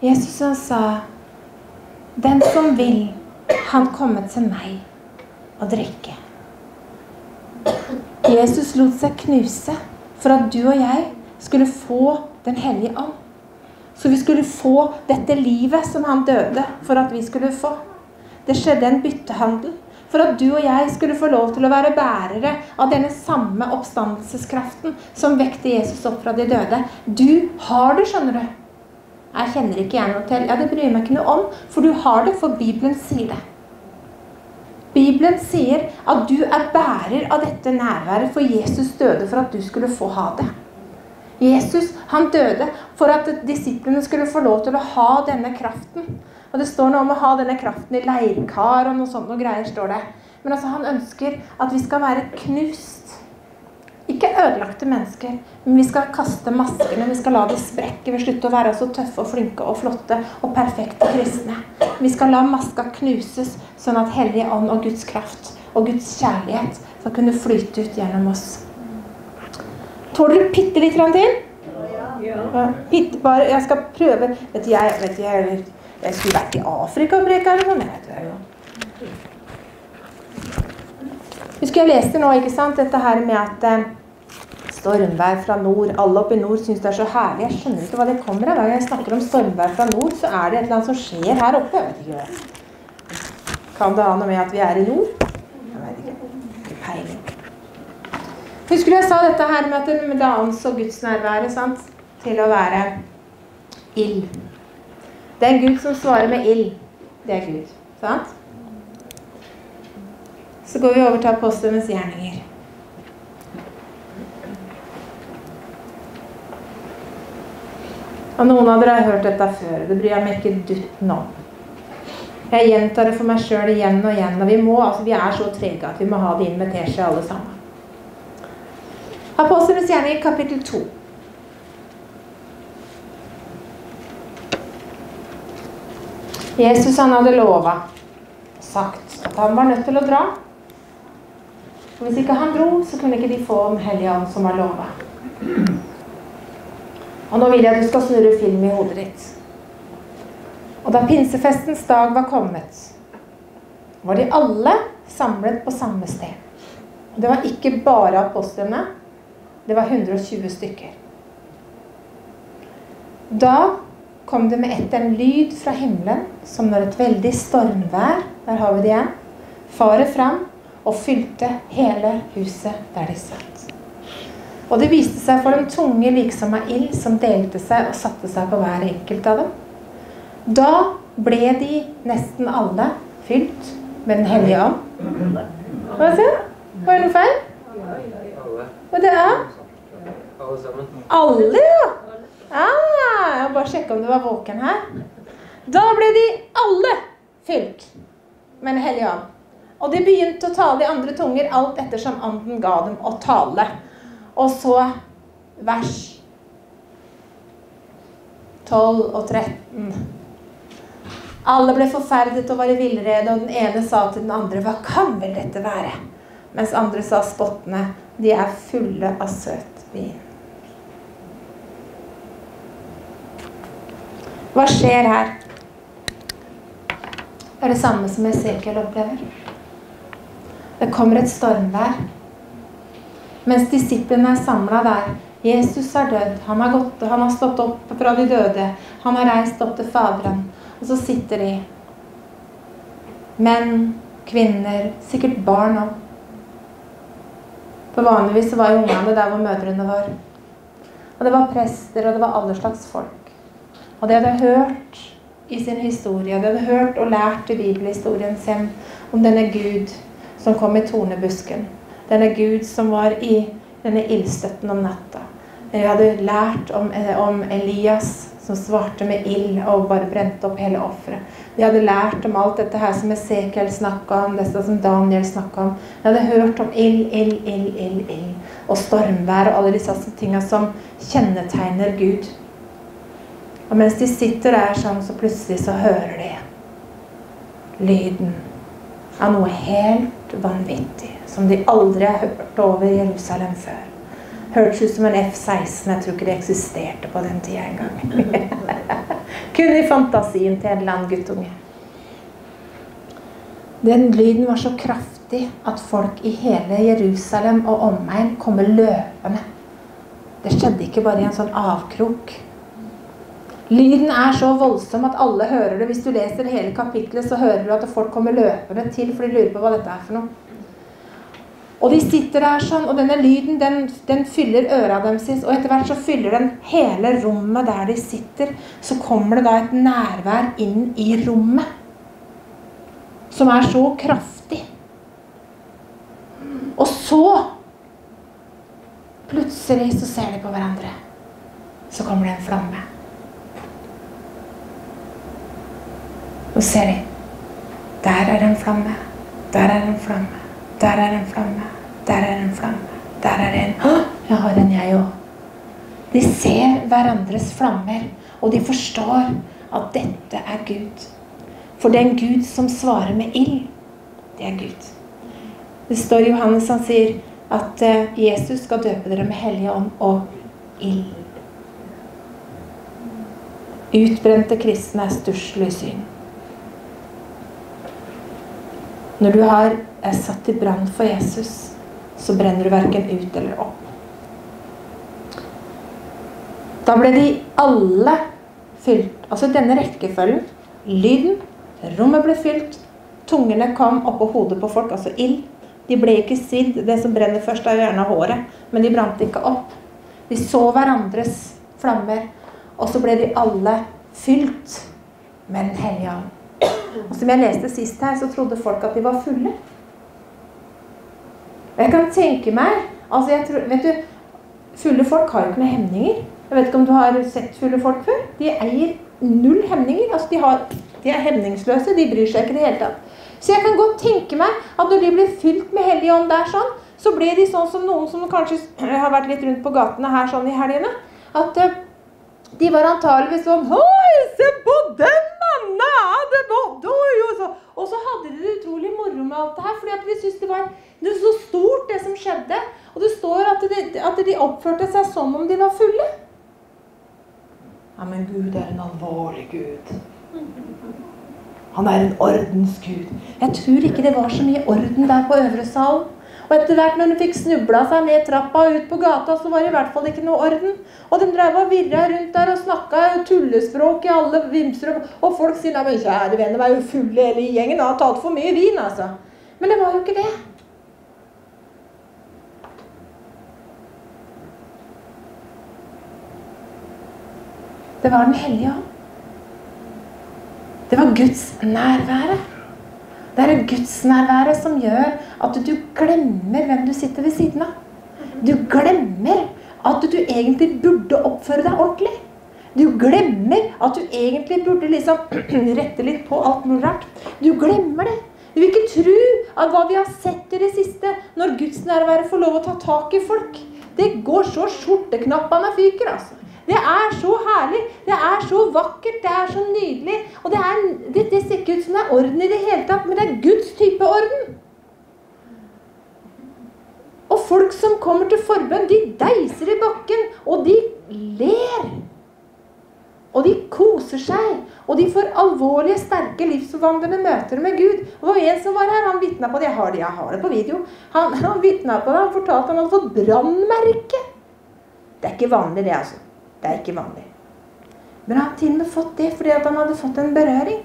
Jesus han sa, 'Den som vil, han komme til meg og drikke'. Jesus lot seg knuse for at du og jeg skulle få Den hellige ånd. Så vi skulle få dette livet som han døde for at vi skulle få. Det skjedde en byttehandel for at du og jeg skulle få lov til å være bærere av denne samme oppstandelseskraften som vekte Jesus opp fra de døde. Du har det, skjønner du. Jeg kjenner ikke igjen noe til. Ja, det bryr meg ikke noe om, for du har det, for Bibelen sier det. Bibelen sier at du er bærer av dette nærværet, for Jesus døde for at du skulle få ha det. Jesus han døde for at disiplene skulle få lov til å ha denne kraften. Og Det står noe om å ha denne kraften i leirkar og noe sånt noe greier. står det. Men altså han ønsker at vi skal være knust. Ikke ødelagte mennesker, men vi skal kaste maskene. Vi skal la det sprekke. Vi slutter å være så tøffe og flinke og flotte og perfekte kristne. Vi skal la maska knuses, sånn at Hellige Ånd og Guds kraft og Guds kjærlighet skal kunne flyte ut gjennom oss. Tåler du bitte litt til? Ja. Bitte bare, jeg skal prøve Vet du, jeg, vet du, jeg, jeg skulle vært i Afrika og preka eller noe. vet du, Husker jeg leste nå, ikke sant, dette her med at eh, stormvær fra nord Alle oppe i nord syns det er så herlig. Jeg skjønner ikke hva det kommer av. Hver gang jeg snakker om stormvær fra nord, så er det et eller annet som skjer her oppe. Jeg vet ikke. Kan det ha noe med at vi er i nord? Jeg vet ikke. Ikke peiling. Husker du jeg sa dette her med at det anså gudsnærværet sant, til å være ild? Det er Gud som svarer med ild. Det er Gud. Sant? Så går vi over til apostlenes gjerninger. Og noen av dere har hørt dette før. Det bryr jeg meg ikke dutten om. Jeg gjentar det for meg sjøl igjen og igjen. Og vi, må, altså, vi er så trege at vi må ha det inn med teskje alle sammen. Apostelens gjerninger kapittel 2. Jesus han hadde lova, sagt, at han var nødt til å dra. Og Hvis ikke han dro, så kunne ikke de få Den hellige ånd som var lova. Og nå vil jeg at du skal snurre film i hodet ditt. Og da pinsefestens dag var kommet, var de alle samlet på samme sted. Det var ikke bare apostlene. Det var 120 stykker. Da kom det med ett en lyd fra himmelen, som når et veldig stormvær Der har vi det igjen. Farer fram og fylte hele huset der de satt. Og det viste seg for dem tunge liksom av ild som delte seg og satte seg på hver enkelt av dem. Da ble de nesten alle fylt med Den hellige ånd. Hva sier du? Var det noe feil? Og det er alle, ja! Ah, jeg må bare sjekke om du var våken her. Da ble de alle fylt med Den hellige ånd. Og de begynte å tale i andre tunger alt ettersom anden ga dem å tale. Og så vers 12 og 13. Alle ble forferdet og var i villrede, og den ene sa til den andre, hva kan vel dette være? Mens andre sa spottende, de er fulle av søt vin. Hva skjer her? Det er det samme som Esekiel opplever. Det kommer et stormvær. Mens disiplene er samla der. Jesus er død. Han har, gått, han har stått opp fra de døde. Han har reist opp til Faderen. Og så sitter de. Menn, kvinner, sikkert barn òg. For vanligvis var ungene der hvor mødrene var. Og det var prester, og det var alle slags folk. Og de hadde hørt i sin historie, de hadde hørt og lært i bibelhistorien sin om denne Gud som kom i tornebusken. Denne Gud som var i denne ildstøtten om natta. Vi hadde lært om, om Elias som svarte med ild og bare brente opp hele offeret. De hadde lært om alt dette her som Esekiel snakka om, dette som Daniel snakka om. De hadde hørt om ild, ild, ild, ild, ild og stormvær og alle disse tinga som kjennetegner Gud. Og mens de sitter der sånn, så plutselig så hører de lyden av noe helt vanvittig som de aldri har hørt over Jerusalem før. Hørtes ut som en F-16. Jeg tror ikke det eksisterte på den tida engang. Kun i fantasien til en eller annen guttunge. Den lyden var så kraftig at folk i hele Jerusalem og omegn kommer løpende. Det skjedde ikke bare i en sånn avkrok. Lyden er så voldsom at alle hører det. Hvis du leser hele kapitlet, så hører du at folk kommer løpende til, for de lurer på hva dette er for noe. Og de sitter der sånn, og denne lyden den, den fyller øra deres. Og etter hvert så fyller den hele rommet der de sitter. Så kommer det da et nærvær inn i rommet. Som er så kraftig. Og så Plutselig så ser de på hverandre. Så kommer det en flamme. Og ser de. Der er en flamme. Der er en flamme. Der er en flamme. Der er en flamme. Der er en Å, jeg har en, jeg òg. De ser hverandres flammer, og de forstår at dette er Gud. For er Gud som svarer med ild. Det er Gud. Det står i Johannes han sier at eh, Jesus skal døpe dere med Hellige ånd og ild. Utbrente kristne er stusslig syn. Når du har, er satt i brann for Jesus, så brenner du verken ut eller opp. Da ble de alle fylt. Altså denne rekkefølgen. Lyden. Rommet ble fylt. Tungene kom oppå hodet på folk, altså ild. De ble ikke svidd. Det som brenner først, er gjerne håret. Men de brant ikke opp. De så hverandres flammer. Og så ble de alle fylt med Den hellige ånd. Og som jeg leste sist her, så trodde folk at de var fulle. Og jeg kan tenke meg altså jeg tror, vet du, Fulle folk har jo ikke noen hemninger. Jeg vet ikke om du har sett fulle folk før? De eier null hemninger. Altså de, har, de er hemningsløse. De bryr seg ikke i det hele tatt. Så jeg kan godt tenke meg at når de blir fylt med Hellig Ånd der sånn, så ble de sånn som noen som kanskje har vært litt rundt på gatene her sånn i helgene. At eh, de var antageligvis sånn Oi, se på den mannen! Det bodde jo så. Og så hadde de det utrolig moro med alt det her, fordi de syntes det var det så stort, det som skjedde. Og det står at de, at de oppførte seg som om de var fulle. Ja, men Gud er en alvorlig Gud. Han er en ordensgud. Jeg tror ikke det var så mye orden der på øvre salen. Og etter hvert når de fikk snubla seg ned trappa og ut på gata, så var det i hvert fall ikke noe orden. Og de drev og virra rundt der og snakka tullespråk i alle vimser. Og folk sier men kjære venner, vi er jo fulle hele gjengen, har tatt for mye vin', altså. Men det var jo ikke det. Det var Den hellige ånd. Det var Guds nærvære. Det er gudsnærværet som gjør at du glemmer hvem du sitter ved siden av. Du glemmer at du egentlig burde oppføre deg ordentlig. Du glemmer at du egentlig burde liksom rette litt på alt mulig rart. Du glemmer det. Du vil ikke tro at hva vi har sett i det siste, når gudsnærværet får lov å ta tak i folk. Det går så skjorteknappene fyker, altså. Det er så herlig, det er så vakkert, det er så nydelig. Og det, er, det, det ser ikke ut som det er orden i det hele tatt, men det er Guds type orden. Og folk som kommer til forbønn, de deiser i bakken, og de ler. Og de koser seg. Og de får alvorlige, sterke, livsforvandlende møter med Gud. Og det var en som var her, han vitna på det. Jeg har det, jeg har det på video. Han, han vitna på det, han fortalte at han hadde fått brannmerke. Det er ikke vanlig, det, altså. Det er ikke vanlig. Men han har til og med fått det fordi han hadde fått en berøring.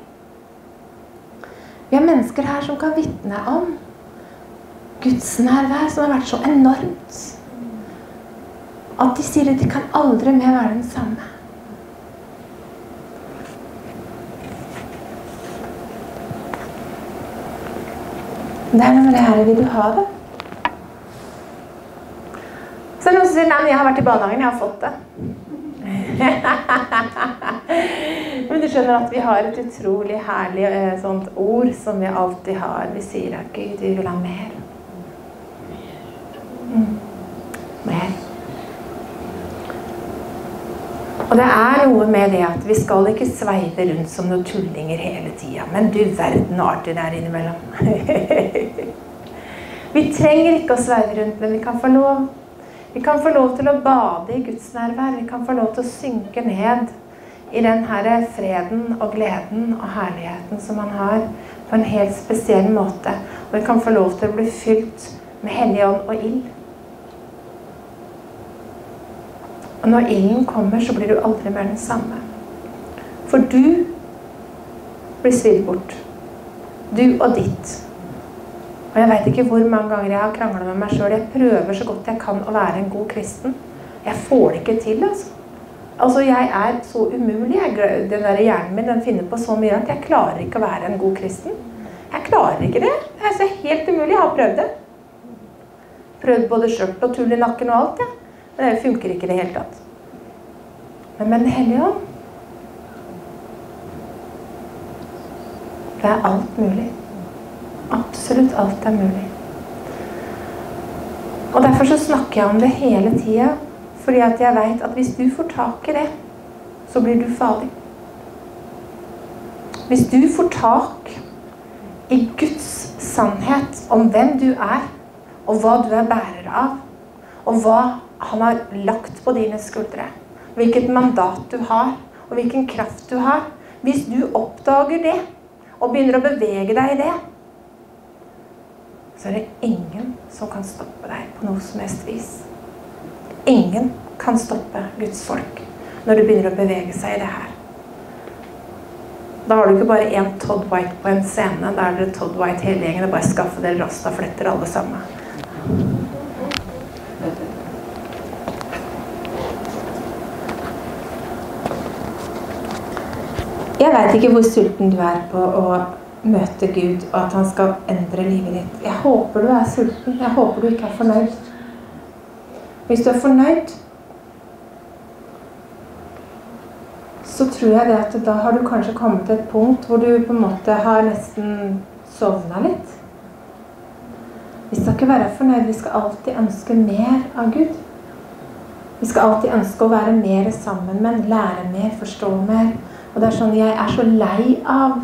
Vi har mennesker her som kan vitne om Guds nærvær som har vært så enormt. At de sier at de kan aldri mer være den samme. Det er noe med det her Vil du ha det? Så er det noen som sier nei, jeg har vært i barnehagen, jeg har fått det. Men du skjønner at vi har et utrolig herlig eh, sånt ord som vi alltid har. Vi sier at Gud, vi vil ha mer. Mm. Mer. Og det er noe med det at vi skal ikke sveive rundt som noen tullinger hele tida. Men du verden og artig der innimellom. vi trenger ikke å sveive rundt, men vi kan få lov. Vi kan få lov til å bade i Guds nærvær. Vi kan få lov til å synke ned i den her freden og gleden og herligheten som han har, på en helt spesiell måte. Og vi kan få lov til å bli fylt med Hellig ånd og ild. Og når ilden kommer, så blir du aldri mer den samme. For du blir svidd bort. Du og ditt. Og jeg veit ikke hvor mange ganger jeg har krangla med meg sjøl. Jeg prøver så godt jeg kan å være en god kristen. Jeg får det ikke til, altså. Altså, jeg er så umulig. Jeg, den der hjernen min den finner på så mye at jeg klarer ikke å være en god kristen. Jeg klarer ikke det. Det er så helt umulig. Jeg har prøvd det. Prøvd både skjørt og tull i nakken og alt, Ja. Men det funker ikke i det hele tatt. Men med Den hellige ånd Det er alt mulig. Absolutt alt er mulig. Og derfor så snakker jeg om det hele tida. Fordi at jeg veit at hvis du får tak i det, så blir du farlig. Hvis du får tak i Guds sannhet om hvem du er, og hva du er bærer av, og hva han har lagt på dine skuldre, hvilket mandat du har, og hvilken kraft du har Hvis du oppdager det, og begynner å bevege deg i det, så er det ingen som kan stoppe deg på noe som helst vis. Ingen kan stoppe Guds folk når du begynner å bevege seg i det her. Da har du ikke bare én Todd White på en scene. Da er dere Todd White hele gjengen. og bare skaffe dere rastafletter alle sammen. Jeg veit ikke hvor sulten du er på å møte Gud, og at han skal endre livet ditt. Jeg håper du er sulten. Jeg håper du ikke er fornøyd. Hvis du er fornøyd, så tror jeg det at da har du kanskje kommet til et punkt hvor du på en måte har nesten sovna litt. Vi skal ikke være fornøyd. Vi skal alltid ønske mer av Gud. Vi skal alltid ønske å være mer sammen med lære mer, forstå mer. Og det er sånn jeg er så lei av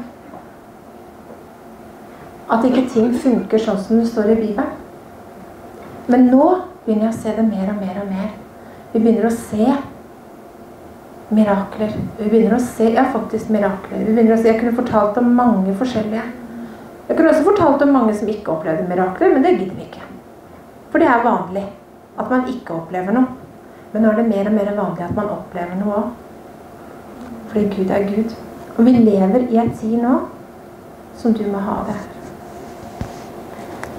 at ikke ting funker sånn som det står i Bibelen. Men nå begynner jeg å se det mer og mer og mer. Vi begynner å se mirakler. Vi begynner å se ja, faktisk mirakler. Vi begynner å se, Jeg kunne fortalt om mange forskjellige. Jeg kunne også fortalt om mange som ikke opplevde mirakler, men det gidder vi ikke. For det er vanlig at man ikke opplever noe. Men nå er det mer og mer vanlig at man opplever noe òg. Fordi Gud er Gud. Og vi lever i en tid nå som du må ha det.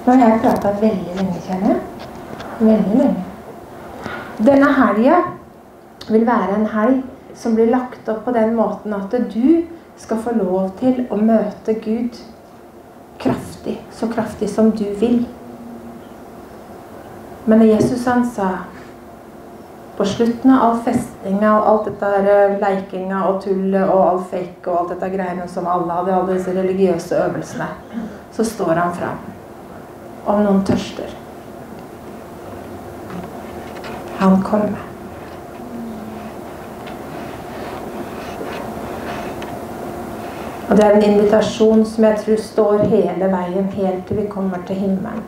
Nå har jeg prata veldig lenge, kjenner jeg. Veldig lenge. Denne helga vil være en helg som blir lagt opp på den måten at du skal få lov til å møte Gud kraftig. Så kraftig som du vil. Men Jesus han sa på slutten av all festinga og alt dette her leikinga og tullet og all fake og alt dette greiene som alle hadde, alle disse religiøse øvelsene, så står han fram. Om noen tørster. Han kommer. Og det er en invitasjon som jeg tror står hele veien, helt til vi kommer til himmelen.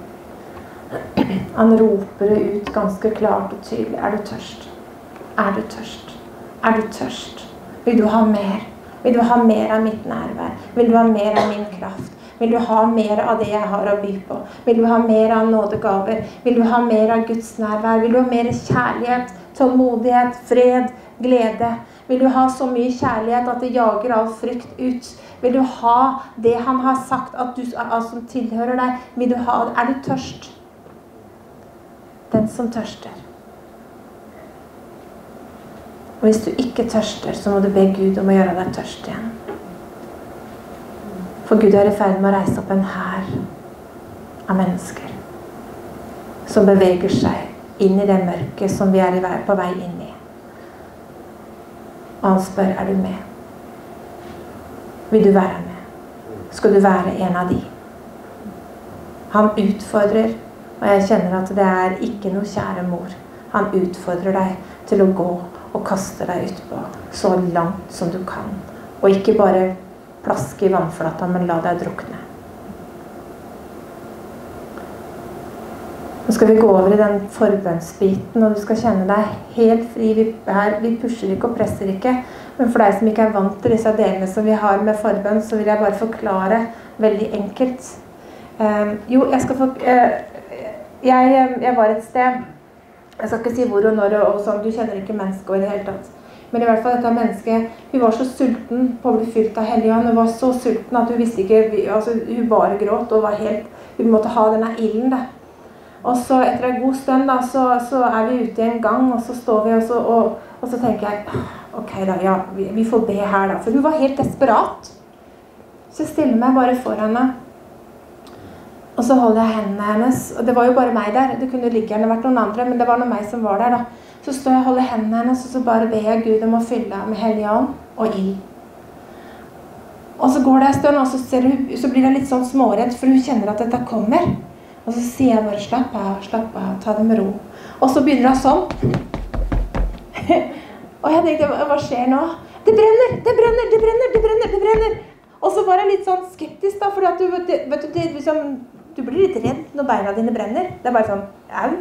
Han roper det ut ganske klart og tydelig. Er du tørst? Er du tørst? Er du tørst? Vil du ha mer? Vil du ha mer av mitt nærvær? Vil du ha mer av min kraft? Vil du ha mer av det jeg har å by på? Vil du ha mer av nådegaver? Vil du ha mer av Guds nærvær? Vil du ha mer kjærlighet, tålmodighet, fred, glede? Vil du ha så mye kjærlighet at det jager all frykt ut? Vil du ha det han har sagt at du, som tilhører deg? Vil du ha, er du tørst? Den som tørster. Og hvis du ikke tørster, så må du be Gud om å gjøre deg tørst igjen. For Gud er i ferd med å reise opp en hær av mennesker som beveger seg inn i det mørket som vi er på vei inn i. Og han spør er du med. Vil du være med? Skal du være en av de? Han utfordrer, og jeg kjenner at det er ikke noe kjære mor. Han utfordrer deg til å gå og kaste deg utpå så langt som du kan. Og ikke bare plaske i vannflata, men la deg drukne. Nå skal vi gå over i den forbønnsbiten, og du skal kjenne deg helt fri. Vi, her, vi pusher ikke og presser ikke. Men for deg som ikke er vant til disse delene som vi har med forbønn, så vil jeg bare forklare veldig enkelt. Um, jo, jeg skal få uh, jeg, jeg, var et sted Jeg skal ikke si hvor og når og sånn. Du kjenner ikke mennesket i det hele tatt. Men i hvert fall dette mennesket Hun var så sulten på å bli fylt av Hellige Ånd. Hun var så sulten at hun visste ikke altså, Hun bare gråt og var helt Hun måtte ha denne ilden. da. Og så etter en god stund da, så, så, er vi ute i en gang, og så står vi og så, og, og så tenker jeg Ok, da, ja, vi, vi, får be her, da. For hun var helt desperat. Så jeg stiller meg bare for henne. Og så holder jeg hendene hennes. Og det var jo bare meg der. Det kunne like gjerne vært noen andre, men det var noe meg som var der, da. Så står jeg og holder hendene hennes, og så bare ber jeg Gud om å fylle henne med Hellig Ånd og ild. Og så går det en stund, og så, hun, så blir hun litt sånn småredd, for hun kjenner at dette kommer. Og så sier jeg bare 'slapp av, slapp av, ta det med ro'. Og så begynner hun sånn. og jeg tenkte 'hva skjer nå?' Det brenner, det brenner, det brenner, det brenner! det brenner. Og så var jeg litt sånn skeptisk, da, for du, du, du, liksom, du blir litt redd når beina dine brenner. Det er bare sånn au.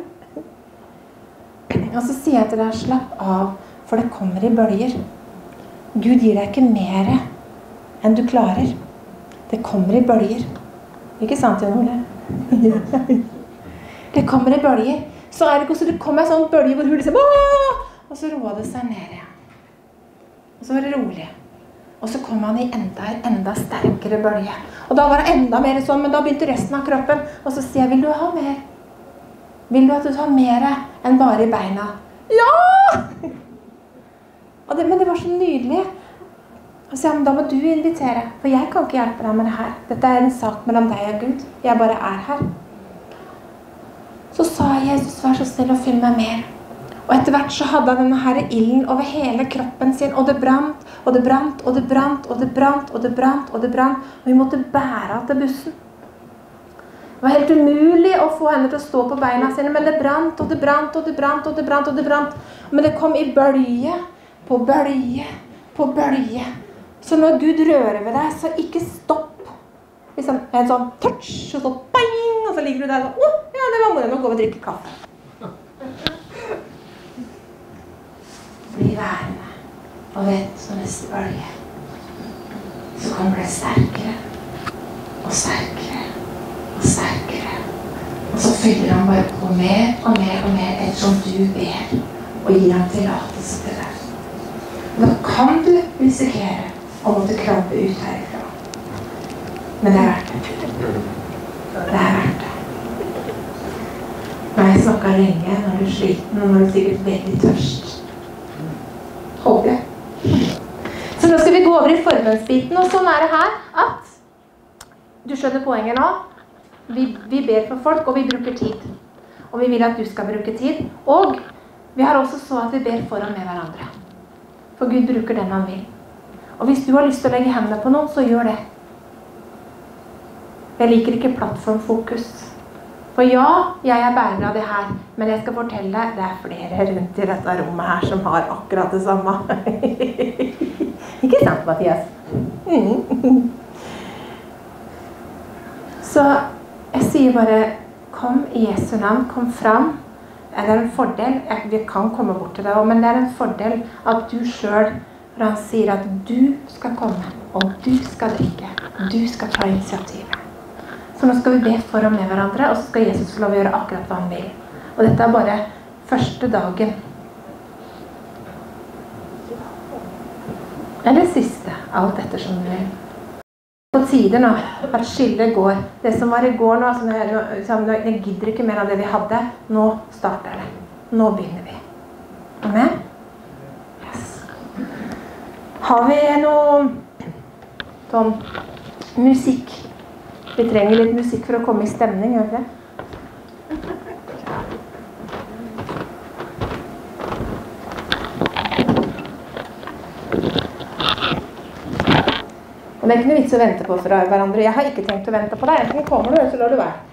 Og så sier jeg til deg 'slapp av', for det kommer i bølger. Gud gir deg ikke mer enn du klarer. Det kommer i bølger. Ikke sant, Jon Ole? det kommer i bølger. Så er det ikke så det kommer en sånn bølge hvor hun liksom! Og så roer det seg ned igjen. Og så var det rolig. Og så kom han i enda, enda sterkere bølge. Og da var det enda mer sånn, men da begynte resten av kroppen. Og så sier jeg, vil du ha mer? Vil du at du tar mer enn bare i beina? Ja! Det, men det var så nydelig. Og så, ja, da må du invitere, for jeg kan ikke hjelpe deg med det her. Dette er en sak mellom deg og Gud. Jeg bare er her. Så sa Jesus, vær så snill å fylle meg mer. Og etter hvert så hadde han denne ilden over hele kroppen sin, og det brant, og det brant, og det brant, og det brant, og det brant, og det brant. Og vi måtte bære av til bussen. Det var helt umulig å få henne til å stå på beina sine, men det brant, og det brant, og det brant, og det brant, og det brant. Men det kom i bølge på bølge på bølge. Så når Gud rører ved deg, så ikke stopp. Liksom en sånn touch, og så bang, og så ligger du der sånn Å, ja, det var moro. Nå går vi og drikker kaffe. Bli værende. Og vet når neste bølge så kommer det sterkere og sterkere sterkere. Og så fyller han bare på mer og mer og mer ettersom du ber og gir ham tillatelse til det. Da kan du risikere å måtte krabbe ut herifra. Men det er verdt det. Det er verdt det. Nå har jeg snakka lenge du er sliten, og du er sikkert veldig tørst. Håper jeg. Så nå skal vi gå over i formuesbiten, Og sånn er det her at Du skjønner poenget nå? Vi, vi ber for folk, og vi bruker tid. Og vi vil at du skal bruke tid. Og vi har også så at vi ber for og med hverandre. For Gud bruker den han vil. Og hvis du har lyst til å legge hendene på noen, så gjør det. Jeg liker ikke plattformfokus. For ja, jeg er bærer av det her, men jeg skal fortelle deg det er flere rundt i dette rommet her som har akkurat det samme. ikke sant, Mathias? Mm. Så jeg sier bare Kom i Jesu navn. Kom fram. Det er en fordel Vi kan komme bort til deg men det er en fordel at du sjøl For han sier at du skal komme, og du skal drikke, du skal ta initiativet. Så nå skal vi be for og med hverandre, og så skal Jesus få lov å gjøre akkurat hva han vil. Og dette er bare første dagen. Eller siste, alt ettersom du vil på tide nå at skillet går. Det som var i går nå, altså, jeg, jeg gidder ikke mer av det vi hadde. Nå starter det. Nå begynner vi. Amen? Yes. Har vi noe sånn musikk? Vi trenger litt musikk for å komme i stemning, gjør vi det? Det er ikke noe vits å vente på fra hverandre. Jeg har ikke tenkt å vente på deg. Enten kommer du, eller så lar du være.